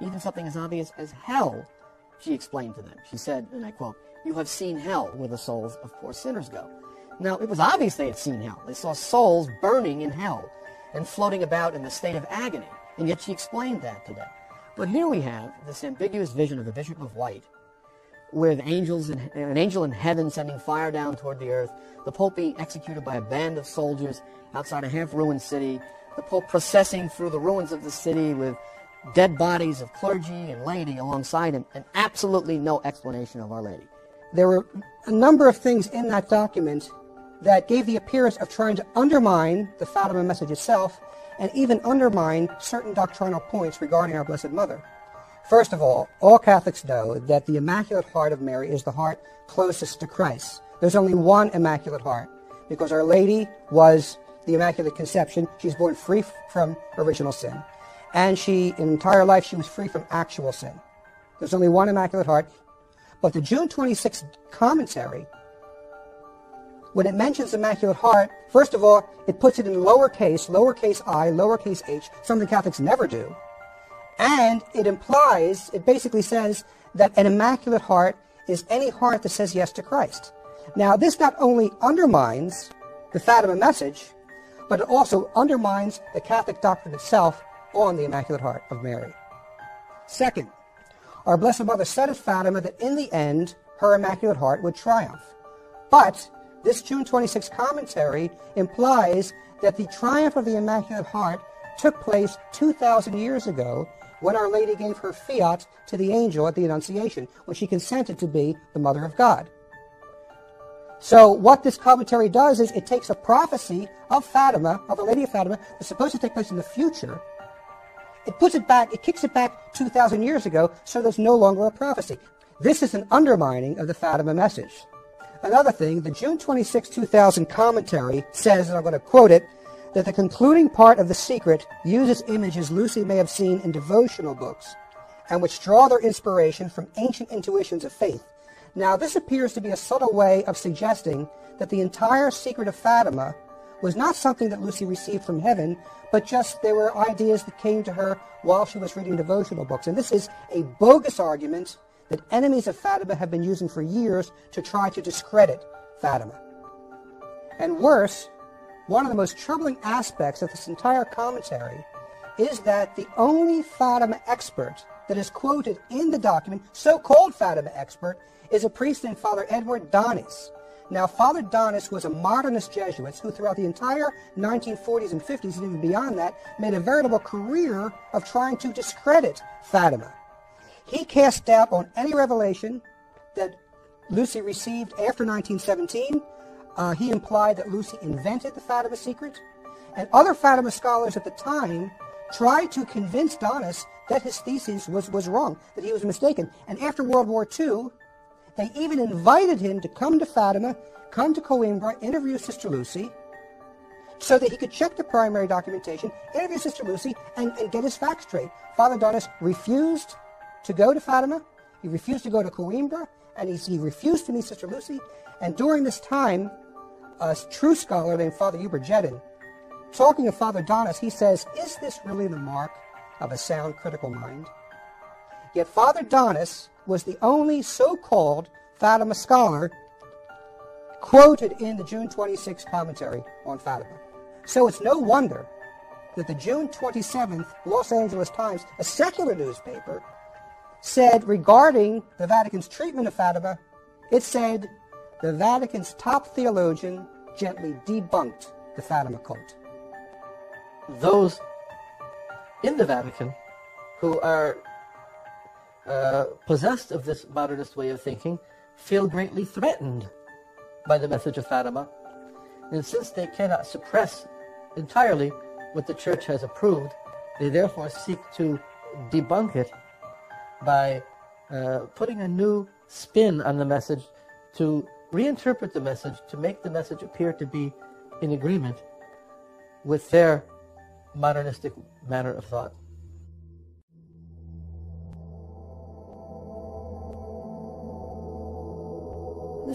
Even something as obvious as hell, she explained to them. She said, and I quote, You have seen hell where the souls of poor sinners go. Now, it was obvious they had seen hell. They saw souls burning in hell and floating about in the state of agony. And yet she explained that to them. But here we have this ambiguous vision of the Bishop of White with angels in, an angel in heaven sending fire down toward the earth, the Pope being executed by a band of soldiers outside a half-ruined city, the Pope processing through the ruins of the city with dead bodies of clergy and laity alongside him, and absolutely no explanation of Our Lady. There were a number of things in that document that gave the appearance of trying to undermine the Fatima message itself and even undermine certain doctrinal points regarding our Blessed Mother. First of all, all Catholics know that the Immaculate Heart of Mary is the heart closest to Christ. There's only one Immaculate Heart because Our Lady was the Immaculate Conception. She was born free from original sin. And she, in entire life, she was free from actual sin. There's only one Immaculate Heart. But the June 26th commentary, when it mentions Immaculate Heart, first of all, it puts it in lowercase, lowercase i, lowercase h, something Catholics never do. And it implies, it basically says that an immaculate heart is any heart that says yes to Christ. Now, this not only undermines the Fatima message, but it also undermines the Catholic doctrine itself on the Immaculate Heart of Mary. Second, our Blessed Mother said at Fatima that in the end, her Immaculate Heart would triumph. But this June 26 commentary implies that the triumph of the Immaculate Heart took place 2,000 years ago when Our Lady gave her fiat to the angel at the Annunciation, when she consented to be the Mother of God. So what this commentary does is it takes a prophecy of Fatima, of Our Lady of Fatima, that's supposed to take place in the future. It puts it back, it kicks it back 2,000 years ago, so there's no longer a prophecy. This is an undermining of the Fatima message. Another thing, the June 26, 2000 commentary says, and I'm going to quote it, that the concluding part of The Secret uses images Lucy may have seen in devotional books and which draw their inspiration from ancient intuitions of faith. Now, this appears to be a subtle way of suggesting that the entire Secret of Fatima was not something that Lucy received from heaven, but just there were ideas that came to her while she was reading devotional books. And this is a bogus argument that enemies of Fatima have been using for years to try to discredit Fatima. And worse, one of the most troubling aspects of this entire commentary is that the only Fatima expert that is quoted in the document, so-called Fatima expert, is a priest named Father Edward Dhanis. Now, Father Dhanis was a modernist Jesuit who, throughout the entire 1940s and 50s, and even beyond that, made a veritable career of trying to discredit Fatima. He cast doubt on any revelation that Lucy received after 1917 uh, he implied that Lucy invented the Fatima secret, and other Fatima scholars at the time tried to convince Dhanis that his thesis was, was wrong, that he was mistaken. And after World War II, they even invited him to come to Fatima, come to Coimbra, interview Sister Lucy, so that he could check the primary documentation, interview Sister Lucy, and, and get his facts straight. Father Dhanis refused to go to Fatima, he refused to go to Coimbra, and he, he refused to meet Sister Lucy. And during this time, a true scholar named Father Hubert Jedin, talking of Father Dhanis, he says, Is this really the mark of a sound critical mind? Yet Father Dhanis was the only so-called Fatima scholar quoted in the June 26 commentary on Fatima. So it's no wonder that the June 27th Los Angeles Times, a secular newspaper, said regarding the Vatican's treatment of Fatima, it said, the Vatican's top theologian gently debunked the Fatima cult. Those in the Vatican who are uh, possessed of this modernist way of thinking feel greatly threatened by the message of Fatima. And since they cannot suppress entirely what the Church has approved, they therefore seek to debunk it by uh, putting a new spin on the message to reinterpret the message to make the message appear to be in agreement with their modernistic manner of thought.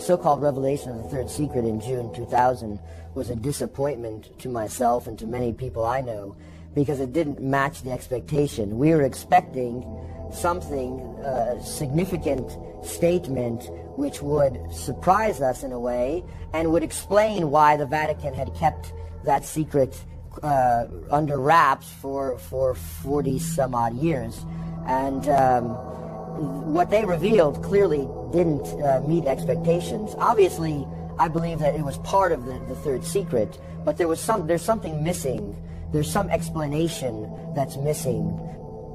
So-called revelation of the third secret in June 2000 was a disappointment to myself and to many people I know because it didn't match the expectation. We were expecting something, uh, significant statement which would surprise us in a way and would explain why the Vatican had kept that secret uh, under wraps for, for 40 some odd years. And um, what they revealed clearly didn't uh, meet expectations. Obviously, I believe that it was part of the, the third secret, but there was some, there's something missing. There's some explanation that's missing.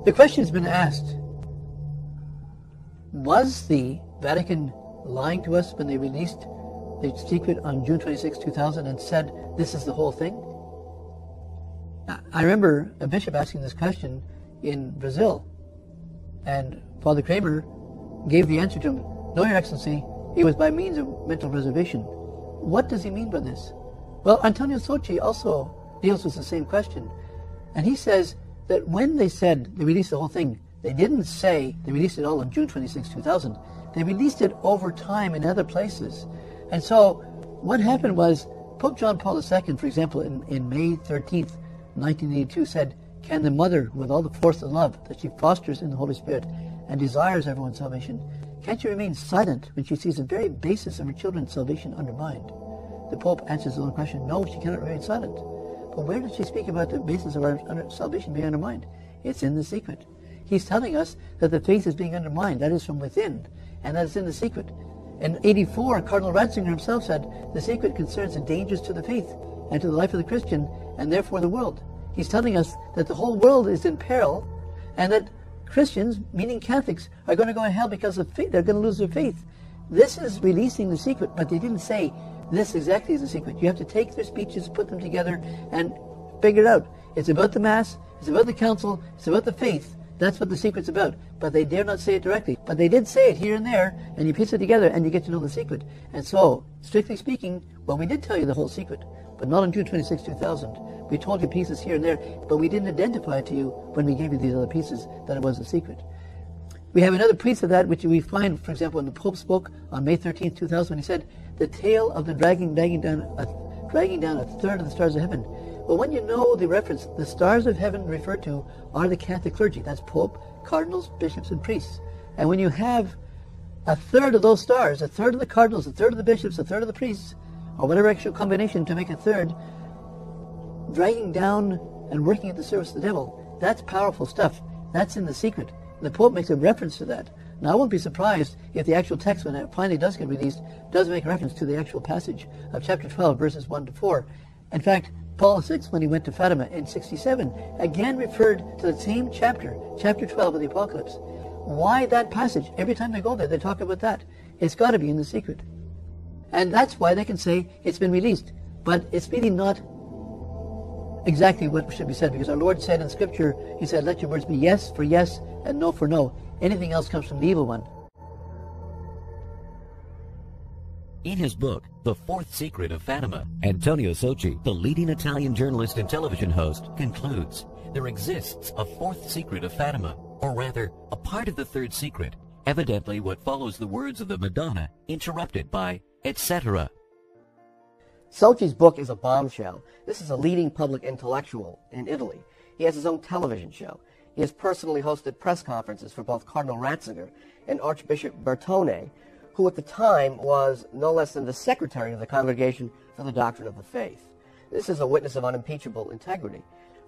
The question has been asked was the Vatican lying to us when they released the secret on June 26, 2000, and said this is the whole thing? I remember a bishop asking this question in Brazil, and Father Kramer gave the answer to him No, Your Excellency, it was by means of mental reservation. What does he mean by this? Well, Antonio Socci also deals with the same question, and he says that when they said they released the whole thing, they didn't say they released it all on June 26, 2000. They released it over time in other places. And so what happened was Pope John Paul II, for example, in, in May 13th, 1982, said, Can the mother, with all the force and love that she fosters in the Holy Spirit and desires everyone's salvation, can't she remain silent when she sees the very basis of her children's salvation undermined? The Pope answers the own question, no, she cannot remain silent. But where does she speak about the basis of our salvation being undermined? It's in the secret. He's telling us that the faith is being undermined. That is from within, and that is in the secret. In 84, Cardinal Ratzinger himself said, the secret concerns the dangers to the faith and to the life of the Christian, and therefore the world. He's telling us that the whole world is in peril and that Christians, meaning Catholics, are going to go to hell because of faith. They're going to lose their faith. This is releasing the secret, but they didn't say this exactly is the secret. You have to take their speeches, put them together, and figure it out. It's about the Mass, it's about the Council, it's about the faith. That's what the secret's about. But they dare not say it directly. But they did say it here and there, and you piece it together and you get to know the secret. And so, strictly speaking, well, we did tell you the whole secret, but not on June 26, 2000. We told you pieces here and there, but we didn't identify to you when we gave you these other pieces that it was a secret. We have another piece of that which we find, for example, in the Pope's book on May 13, 2000, when he said, the tale of the dragging, dragging down, a, dragging down a third of the stars of heaven. Well, when you know the reference, the stars of heaven referred to are the Catholic clergy. That's Pope, cardinals, bishops, and priests. And when you have a third of those stars, a third of the cardinals, a third of the bishops, a third of the priests, or whatever extra combination to make a third, dragging down and working at the service of the devil, that's powerful stuff. That's in the secret. The Pope makes a reference to that. Now, I won't be surprised if the actual text, when it finally does get released, does make reference to the actual passage of chapter 12, verses 1 to 4. In fact, Paul VI, when he went to Fatima in 67, again referred to the same chapter, chapter 12 of the Apocalypse. Why that passage? Every time they go there, they talk about that. It's got to be in the secret. And that's why they can say it's been released. But it's really not exactly what should be said because our Lord said in Scripture, He said, Let your words be yes for yes and no for no. Anything else comes from the evil one. In his book, The Fourth Secret of Fatima, Antonio Socci, the leading Italian journalist and television host, concludes there exists a fourth secret of Fatima, or rather, a part of the third secret, evidently what follows the words of the Madonna, interrupted by etc. Socci's book is a bombshell. This is a leading public intellectual in Italy. He has his own television show. He has personally hosted press conferences for both Cardinal Ratzinger and Archbishop Bertone, who at the time was no less than the secretary of the Congregation for the Doctrine of the Faith. This is a witness of unimpeachable integrity.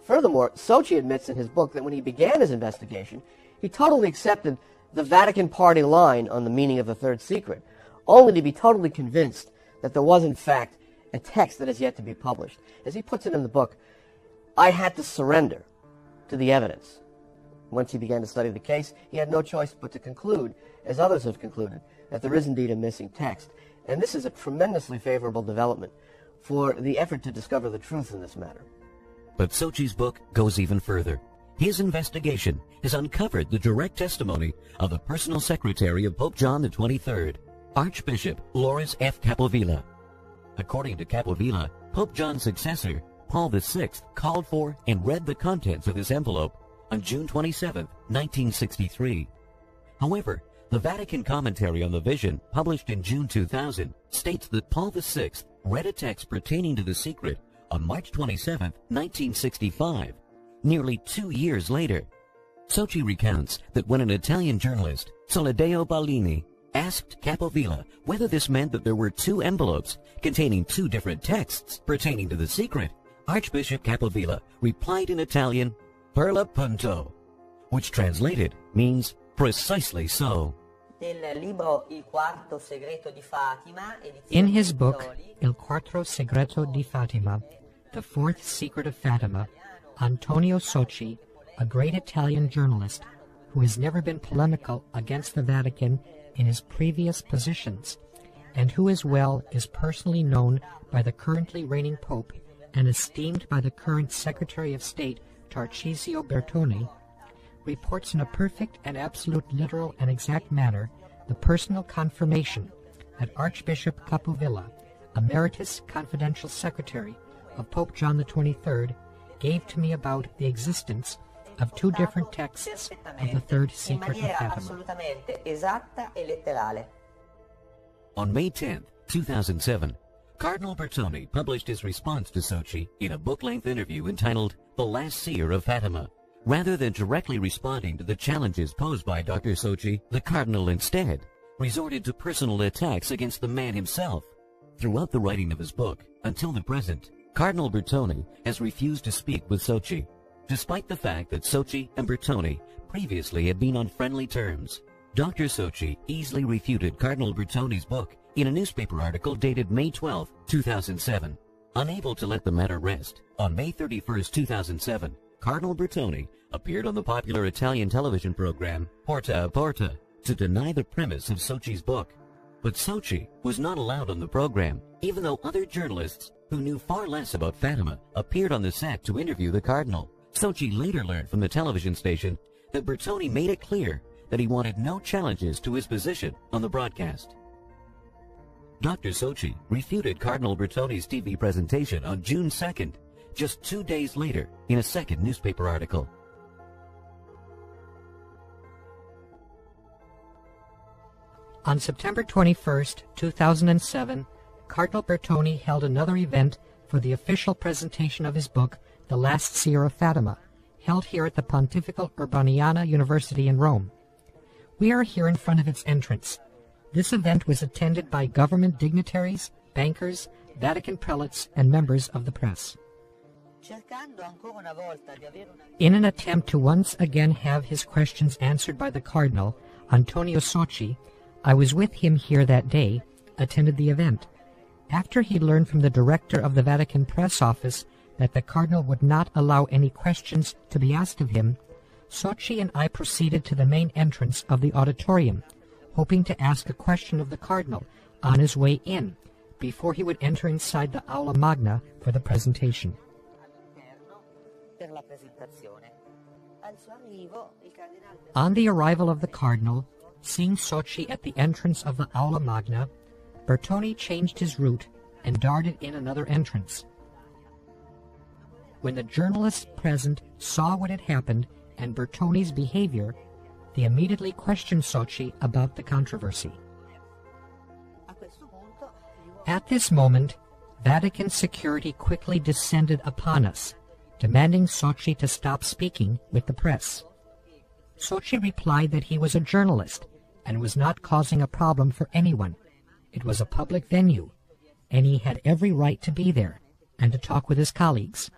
Furthermore, Socci admits in his book that when he began his investigation, he totally accepted the Vatican party line on the meaning of the third secret, only to be totally convinced that there was, in fact, a text that is yet to be published. As he puts it in the book, I had to surrender to the evidence. Once he began to study the case, he had no choice but to conclude, as others have concluded, that there is indeed a missing text. And this is a tremendously favorable development for the effort to discover the truth in this matter. But Socci's book goes even further. His investigation has uncovered the direct testimony of the personal secretary of Pope John XXIII, Archbishop Lawrence F. Capovilla. According to Capovilla, Pope John's successor, Paul VI, called for and read the contents of this envelope on June 27, 1963. However, the Vatican commentary on the vision, published in June 2000, states that Paul VI read a text pertaining to the secret on March 27, 1965, nearly two years later. Socci recounts that when an Italian journalist, Solideo Paolini, asked Capovilla whether this meant that there were two envelopes containing two different texts pertaining to the secret, Archbishop Capovilla replied in Italian, per l'appunto, which translated means precisely so. In his book, Il Quarto Segreto di Fatima, The Fourth Secret of Fatima, Antonio Socci, a great Italian journalist who has never been polemical against the Vatican in his previous positions, and who as well is personally known by the currently reigning Pope and esteemed by the current Secretary of State Tarcisio Bertone, reports in a perfect and absolute literal and exact manner the personal confirmation that Archbishop Capovilla, Emeritus Confidential Secretary of Pope John XXIII, gave to me about the existence of two different texts of the third secret of Fatima. On May 10, 2007, Cardinal Bertone published his response to Socci in a book-length interview entitled The Last Seer of Fatima. Rather than directly responding to the challenges posed by Dr. Socci, the Cardinal instead resorted to personal attacks against the man himself. Throughout the writing of his book, until the present, Cardinal Bertone has refused to speak with Socci, despite the fact that Socci and Bertone previously had been on friendly terms. Dr. Socci easily refuted Cardinal Bertone's book in a newspaper article dated May 12, 2007. Unable to let the matter rest, on May 31, 2007, Cardinal Bertone appeared on the popular Italian television program Porta a Porta to deny the premise of Socci's book. But Socci was not allowed on the program, even though other journalists who knew far less about Fatima appeared on the set to interview the Cardinal. Socci later learned from the television station that Bertone made it clear that he wanted no challenges to his position on the broadcast. Dr. Socci refuted Cardinal Bertone's TV presentation on June 2nd, just two days later, in a second newspaper article. On September 21, 2007, Cardinal Bertone held another event for the official presentation of his book, The Last Seer of Fatima, held here at the Pontifical Urbaniana University in Rome. We are here in front of its entrance. This event was attended by government dignitaries, bankers, Vatican prelates, and members of the press. In an attempt to once again have his questions answered by the Cardinal, Antonio Socci, I was with him here that day, attended the event. After he learned from the director of the Vatican press office that the Cardinal would not allow any questions to be asked of him, Socci and I proceeded to the main entrance of the auditorium, hoping to ask a question of the Cardinal on his way in, before he would enter inside the Aula Magna for the presentation. On the arrival of the Cardinal, seeing Socci at the entrance of the Aula Magna, Bertone changed his route and darted in another entrance. When the journalists present saw what had happened and Bertone's behavior, they immediately questioned Socci about the controversy. At this moment, Vatican security quickly descended upon us, demanding Socci to stop speaking with the press. Socci replied that he was a journalist and was not causing a problem for anyone. It was a public venue, and he had every right to be there and to talk with his colleagues.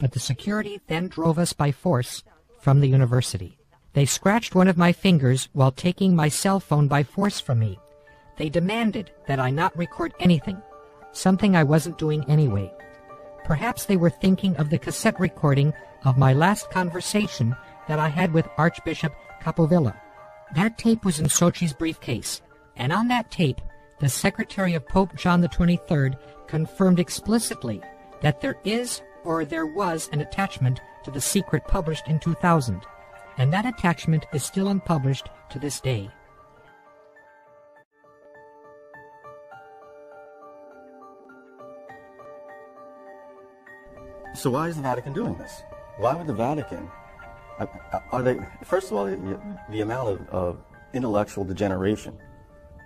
But the security then drove us by force from the university. They scratched one of my fingers while taking my cell phone by force from me. They demanded that I not record anything, something I wasn't doing anyway. Perhaps they were thinking of the cassette recording of my last conversation that I had with Archbishop Capovilla. That tape was in Socci's briefcase, and on that tape, the secretary of Pope John XXIII confirmed explicitly that there is or there was an attachment to the secret published in 2000, and that attachment is still unpublished to this day. So why is the Vatican doing this? Why would the Vatican? Are they first of all the, amount of, of intellectual degeneration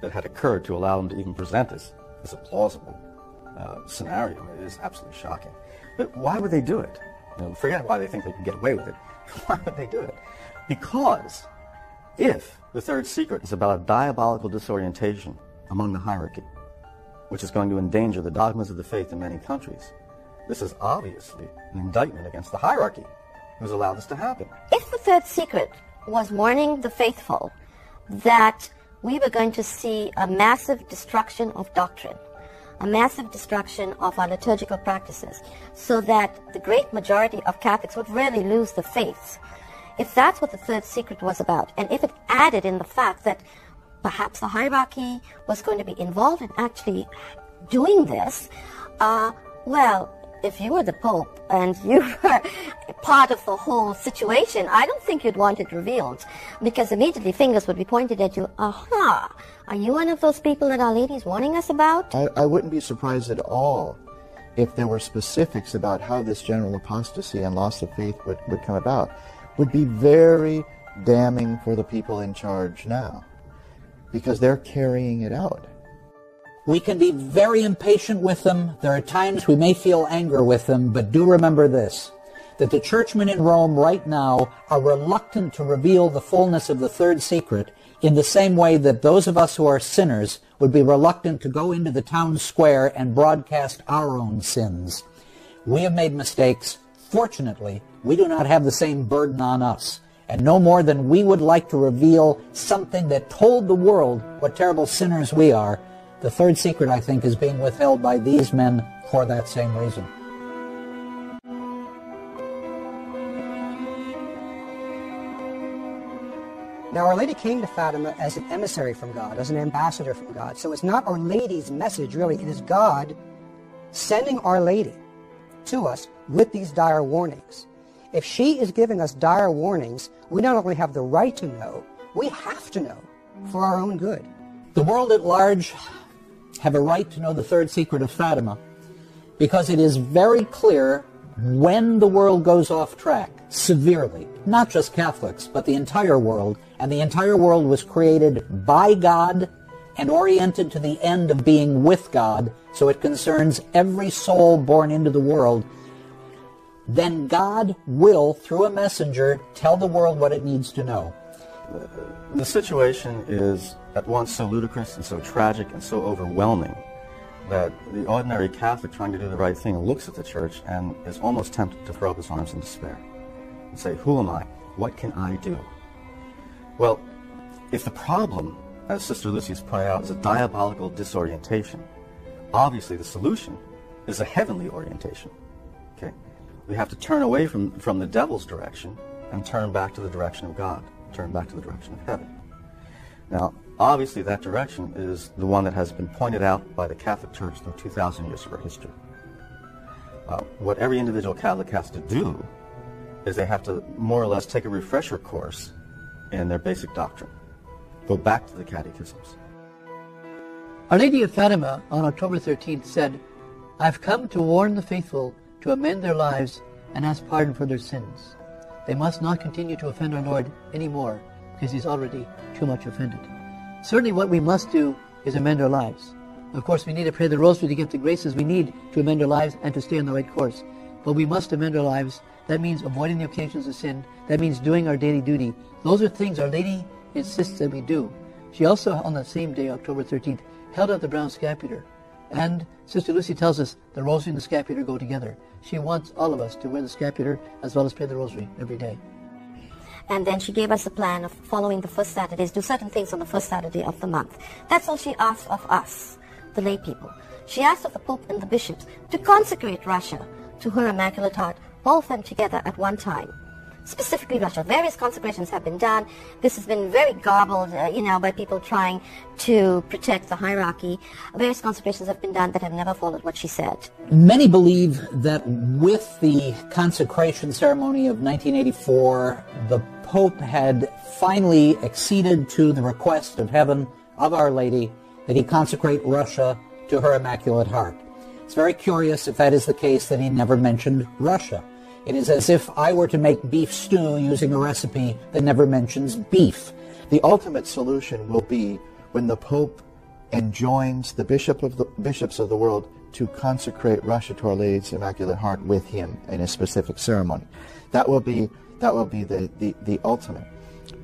that had occurred to allow them to even present this is plausible uh, scenario is absolutely shocking. But why would they do it? You know, forget why they think they can get away with it. *laughs* Why would they do it? Because if the third secret is about a diabolical disorientation among the hierarchy, which is going to endanger the dogmas of the faith in many countries, this is obviously an indictment against the hierarchy who's allowed this to happen. If the third secret was warning the faithful that we were going to see a massive destruction of doctrine, a massive destruction of our liturgical practices, so that the great majority of Catholics would really lose the faith. If that's what the third secret was about, and if it added in the fact that perhaps the hierarchy was going to be involved in actually doing this, uh, well, if you were the Pope and you *laughs* were part of the whole situation, I don't think you'd want it revealed because immediately fingers would be pointed at you. Aha! Are you one of those people that Our Lady's warning us about? I, I wouldn't be surprised at all if there were specifics about how this general apostasy and loss of faith would, would come about. Would be very damning for the people in charge now because they're carrying it out. We can be very impatient with them. There are times we may feel anger with them, but do remember this, that the churchmen in Rome right now are reluctant to reveal the fullness of the third secret in the same way that those of us who are sinners would be reluctant to go into the town square and broadcast our own sins. We have made mistakes. Fortunately, we do not have the same burden on us. And no more than we would like to reveal something that told the world what terrible sinners we are, The third secret, I think, is being withheld by these men for that same reason. Now, Our Lady came to Fatima as an emissary from God, as an ambassador from God. So it's not Our Lady's message, really. It is God sending Our Lady to us with these dire warnings. If she is giving us dire warnings, we not only have the right to know, we have to know for our own good. The world at large have a right to know the third secret of Fatima because it is very clear when the world goes off track severely, not just Catholics, but the entire world, and the entire world was created by God and oriented to the end of being with God, so it concerns every soul born into the world, then God will, through a messenger, tell the world what it needs to know. The situation is at once so ludicrous and so tragic and so overwhelming that the ordinary Catholic trying to do the right thing looks at the church and is almost tempted to throw up his arms in despair and say, Who am I? What can I do? Well, if the problem, as Sister Lucy's pointed out, is a diabolical disorientation, obviously the solution is a heavenly orientation. Okay? We have to turn away from, from the devil's direction and turn back to the direction of God, turn back to the direction of heaven. Now, obviously that direction is the one that has been pointed out by the Catholic Church through 2,000 years of history. Uh, what every individual Catholic has to do is they have to more or less take a refresher course in their basic doctrine. Go back to the catechisms. Our Lady of Fatima on October 13th said, I've come to warn the faithful to amend their lives and ask pardon for their sins. They must not continue to offend our Lord any more because he's already too much offended. Certainly what we must do is amend our lives. Of course, we need to pray the rosary to get the graces we need to amend our lives and to stay on the right course. But we must amend our lives. That means avoiding the occasions of sin. That means doing our daily duty. Those are things Our Lady insists that we do. She also, on that same day, October 13th, held out the brown scapular. And Sister Lucy tells us the rosary and the scapular go together. She wants all of us to wear the scapular as well as pray the rosary every day. And then she gave us a plan of following the first Saturdays, do certain things on the first Saturday of the month. That's all she asked of us, the lay people. She asked of the Pope and the bishops to consecrate Russia to her Immaculate Heart, all of them together at one time specifically Russia. Various consecrations have been done. This has been very garbled, uh, you know, by people trying to protect the hierarchy. Various consecrations have been done that have never followed what she said. Many believe that with the consecration ceremony of 1984, the Pope had finally acceded to the request of heaven of Our Lady that he consecrate Russia to her Immaculate Heart. It's very curious if that is the case that he never mentioned Russia. It is as if I were to make beef stew using a recipe that never mentions beef. The ultimate solution will be when the Pope enjoins the bishop of the bishops of the world to consecrate Russia to Our Lady's Immaculate Heart with him in a specific ceremony. That will be that will be the, the, the ultimate.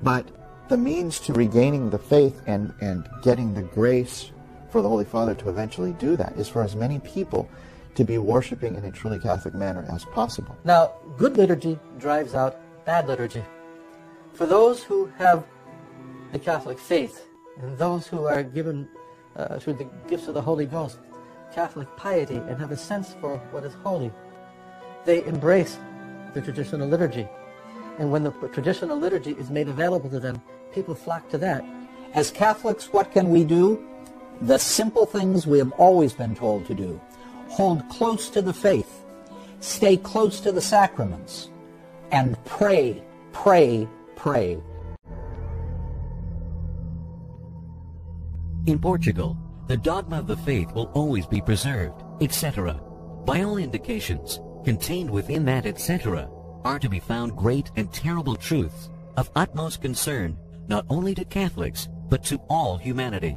But the means to regaining the faith and, and getting the grace for the Holy Father to eventually do that is for as many people to be worshiping in a truly Catholic manner as possible. Now, good liturgy drives out bad liturgy. For those who have the Catholic faith, and those who are given uh, through the gifts of the Holy Ghost, Catholic piety, and have a sense for what is holy, they embrace the traditional liturgy. And when the traditional liturgy is made available to them, people flock to that. As Catholics, what can we do? The simple things we have always been told to do hold close to the faith, stay close to the sacraments, and pray, pray, pray. In Portugal, the dogma of the faith will always be preserved, etc. By all indications, contained within that etc. are to be found great and terrible truths of utmost concern not only to Catholics, but to all humanity.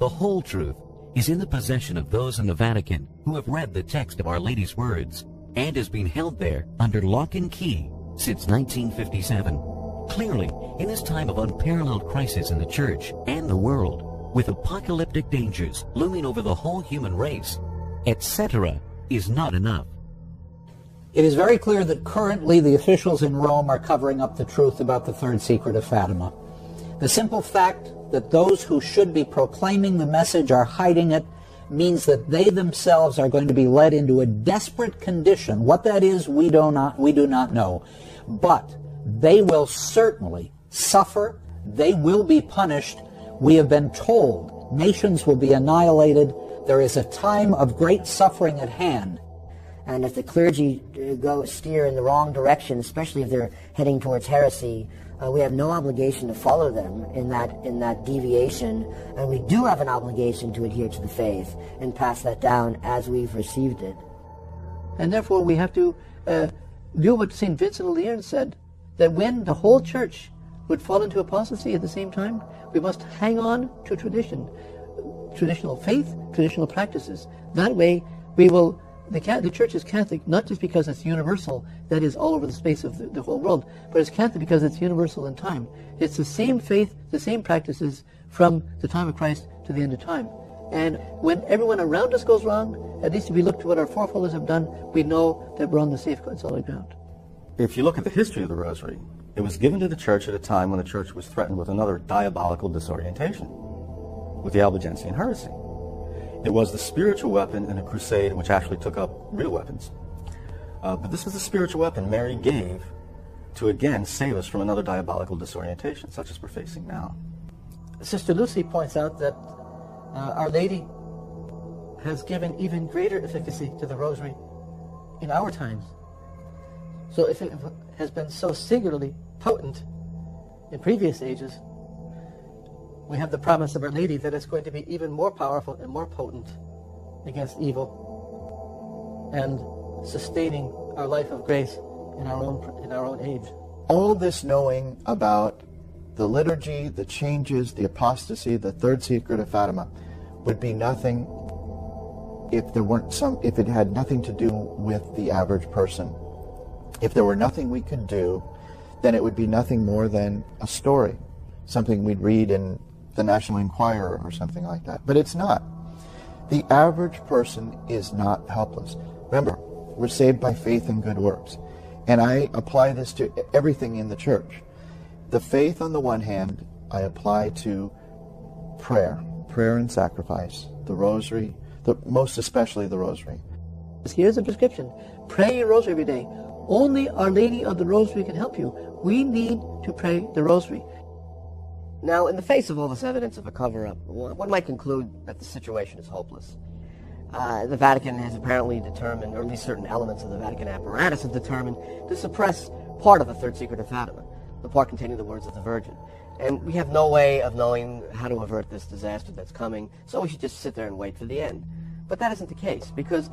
The whole truth is in the possession of those in the Vatican who have read the text of Our Lady's words and has been held there under lock and key since 1957. Clearly, in this time of unparalleled crisis in the Church and the world, with apocalyptic dangers looming over the whole human race, etc., is not enough. It is very clear that currently the officials in Rome are covering up the truth about the third secret of Fatima. The simple fact that those who should be proclaiming the message are hiding it means that they themselves are going to be led into a desperate condition. What that is, we do not, we do not know. But they will certainly suffer. They will be punished. We have been told nations will be annihilated. There is a time of great suffering at hand. And if the clergy uh, go steer in the wrong direction, especially if they're heading towards heresy, uh, we have no obligation to follow them in that in that deviation, and we do have an obligation to adhere to the faith and pass that down as we've received it. And therefore, we have to uh, do what Saint Vincent of Lérins said: that when the whole church would fall into apostasy at the same time, we must hang on to tradition, traditional faith, traditional practices. That way, we will the, the church is Catholic not just because it's universal, that is all over the space of the, the, whole world, but it's Catholic because it's universal in time. It's the same faith, the same practices from the time of Christ to the end of time. And when everyone around us goes wrong, at least if we look to what our forefathers have done, we know that we're on the safe and solid ground. If you look at the history of the Rosary, it was given to the church at a time when the church was threatened with another diabolical disorientation, with the Albigensian heresy. It was the spiritual weapon in a crusade which actually took up real weapons. Uh, but this was the spiritual weapon Mary gave to again save us from another diabolical disorientation, such as we're facing now. Sister Lucy points out that uh, Our Lady has given even greater efficacy to the Rosary in our times. So if it has been so singularly potent in previous ages, we have the promise of Our Lady that it's going to be even more powerful and more potent against evil and sustaining our life of grace in our own in our own age. All this knowing about the liturgy, the changes, the apostasy, the third secret of Fatima would be nothing if there weren't some if it had nothing to do with the average person. If there were nothing we could do, then it would be nothing more than a story, something we'd read in the National Enquirer or something like that. But it's not. The average person is not helpless. Remember, we're saved by faith and good works. And I apply this to everything in the church. The faith, on the one hand, I apply to prayer, prayer and sacrifice, the rosary, the, most especially the rosary. Here's a prescription. Pray your rosary every day. Only Our Lady of the Rosary can help you. We need to pray the rosary. Now, in the face of all this evidence of a cover-up, one might conclude that the situation is hopeless. Uh, the Vatican has apparently determined, or at least certain elements of the Vatican apparatus have determined, to suppress part of the third secret of Fatima, the part containing the words of the Virgin. And we have no way of knowing how to avert this disaster that's coming, so we should just sit there and wait for the end. But that isn't the case, because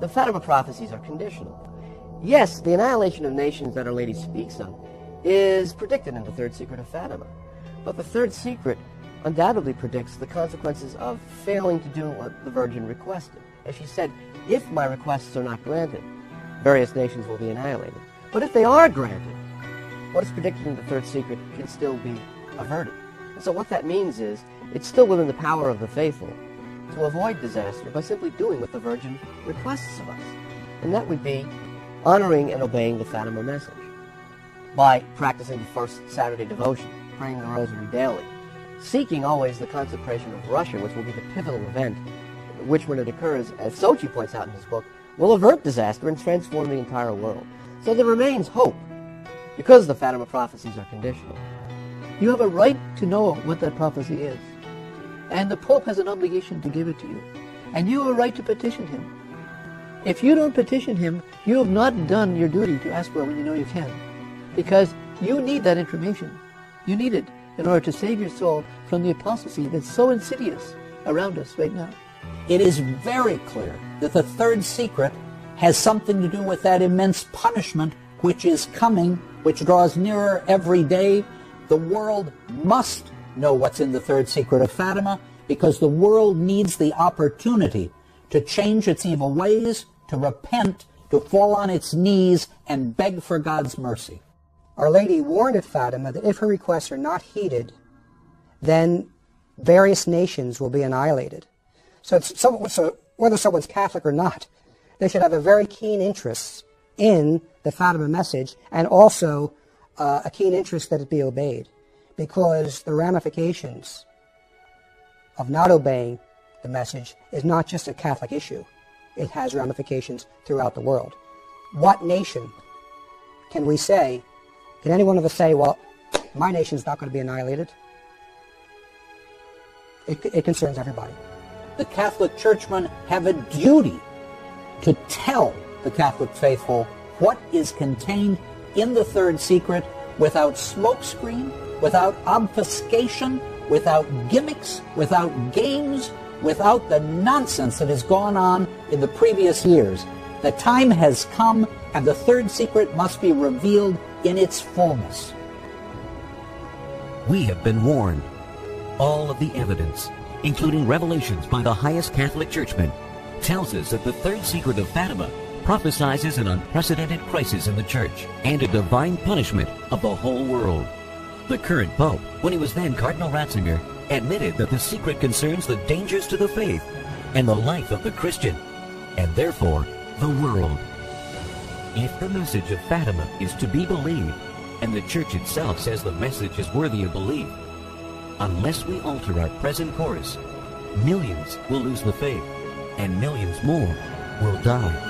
the Fatima prophecies are conditional. Yes, the annihilation of nations that Our Lady speaks of is predicted in the third secret of Fatima. But the third secret undoubtedly predicts the consequences of failing to do what the Virgin requested. As she said, if my requests are not granted, various nations will be annihilated. But if they are granted, what is predicted in the third secret can still be averted. And so what that means is, it's still within the power of the faithful to avoid disaster by simply doing what the Virgin requests of us. And that would be honoring and obeying the Fatima message by practicing the first Saturday devotion praying the rosary daily, seeking always the consecration of Russia, which will be the pivotal event, which, when it occurs, as Socci points out in his book, will avert disaster and transform the entire world. So there remains hope, because the Fatima prophecies are conditional. You have a right to know what that prophecy is, and the Pope has an obligation to give it to you, and you have a right to petition him. If you don't petition him, you have not done your duty to ask for it when you know you can, because you need that information. You need it in order to save your soul from the apostasy that's so insidious around us right now. It is very clear that the third secret has something to do with that immense punishment which is coming, which draws nearer every day. The world must know what's in the third secret of Fatima because the world needs the opportunity to change its evil ways, to repent, to fall on its knees and beg for God's mercy. Our Lady warned at Fatima that if her requests are not heeded, then various nations will be annihilated. So, so, whether someone's Catholic or not, they should have a very keen interest in the Fatima message and also uh, a keen interest that it be obeyed because the ramifications of not obeying the message is not just a Catholic issue. It has ramifications throughout the world. What nation can we say, can any one of us say, well, my nation's not going to be annihilated? It, it concerns everybody. The Catholic churchmen have a duty to tell the Catholic faithful what is contained in the third secret without smokescreen, without obfuscation, without gimmicks, without games, without the nonsense that has gone on in the previous years. The time has come and the third secret must be revealed in its fullness. We have been warned. All of the evidence, including revelations by the highest Catholic churchmen, tells us that the third secret of Fatima prophesizes an unprecedented crisis in the church and a divine punishment of the whole world. The current pope, when he was then Cardinal Ratzinger, admitted that the secret concerns the dangers to the faith and the life of the Christian, and therefore the world. If the message of Fatima is to be believed, and the Church itself says the message is worthy of belief, unless we alter our present course, millions will lose the faith, and millions more will die.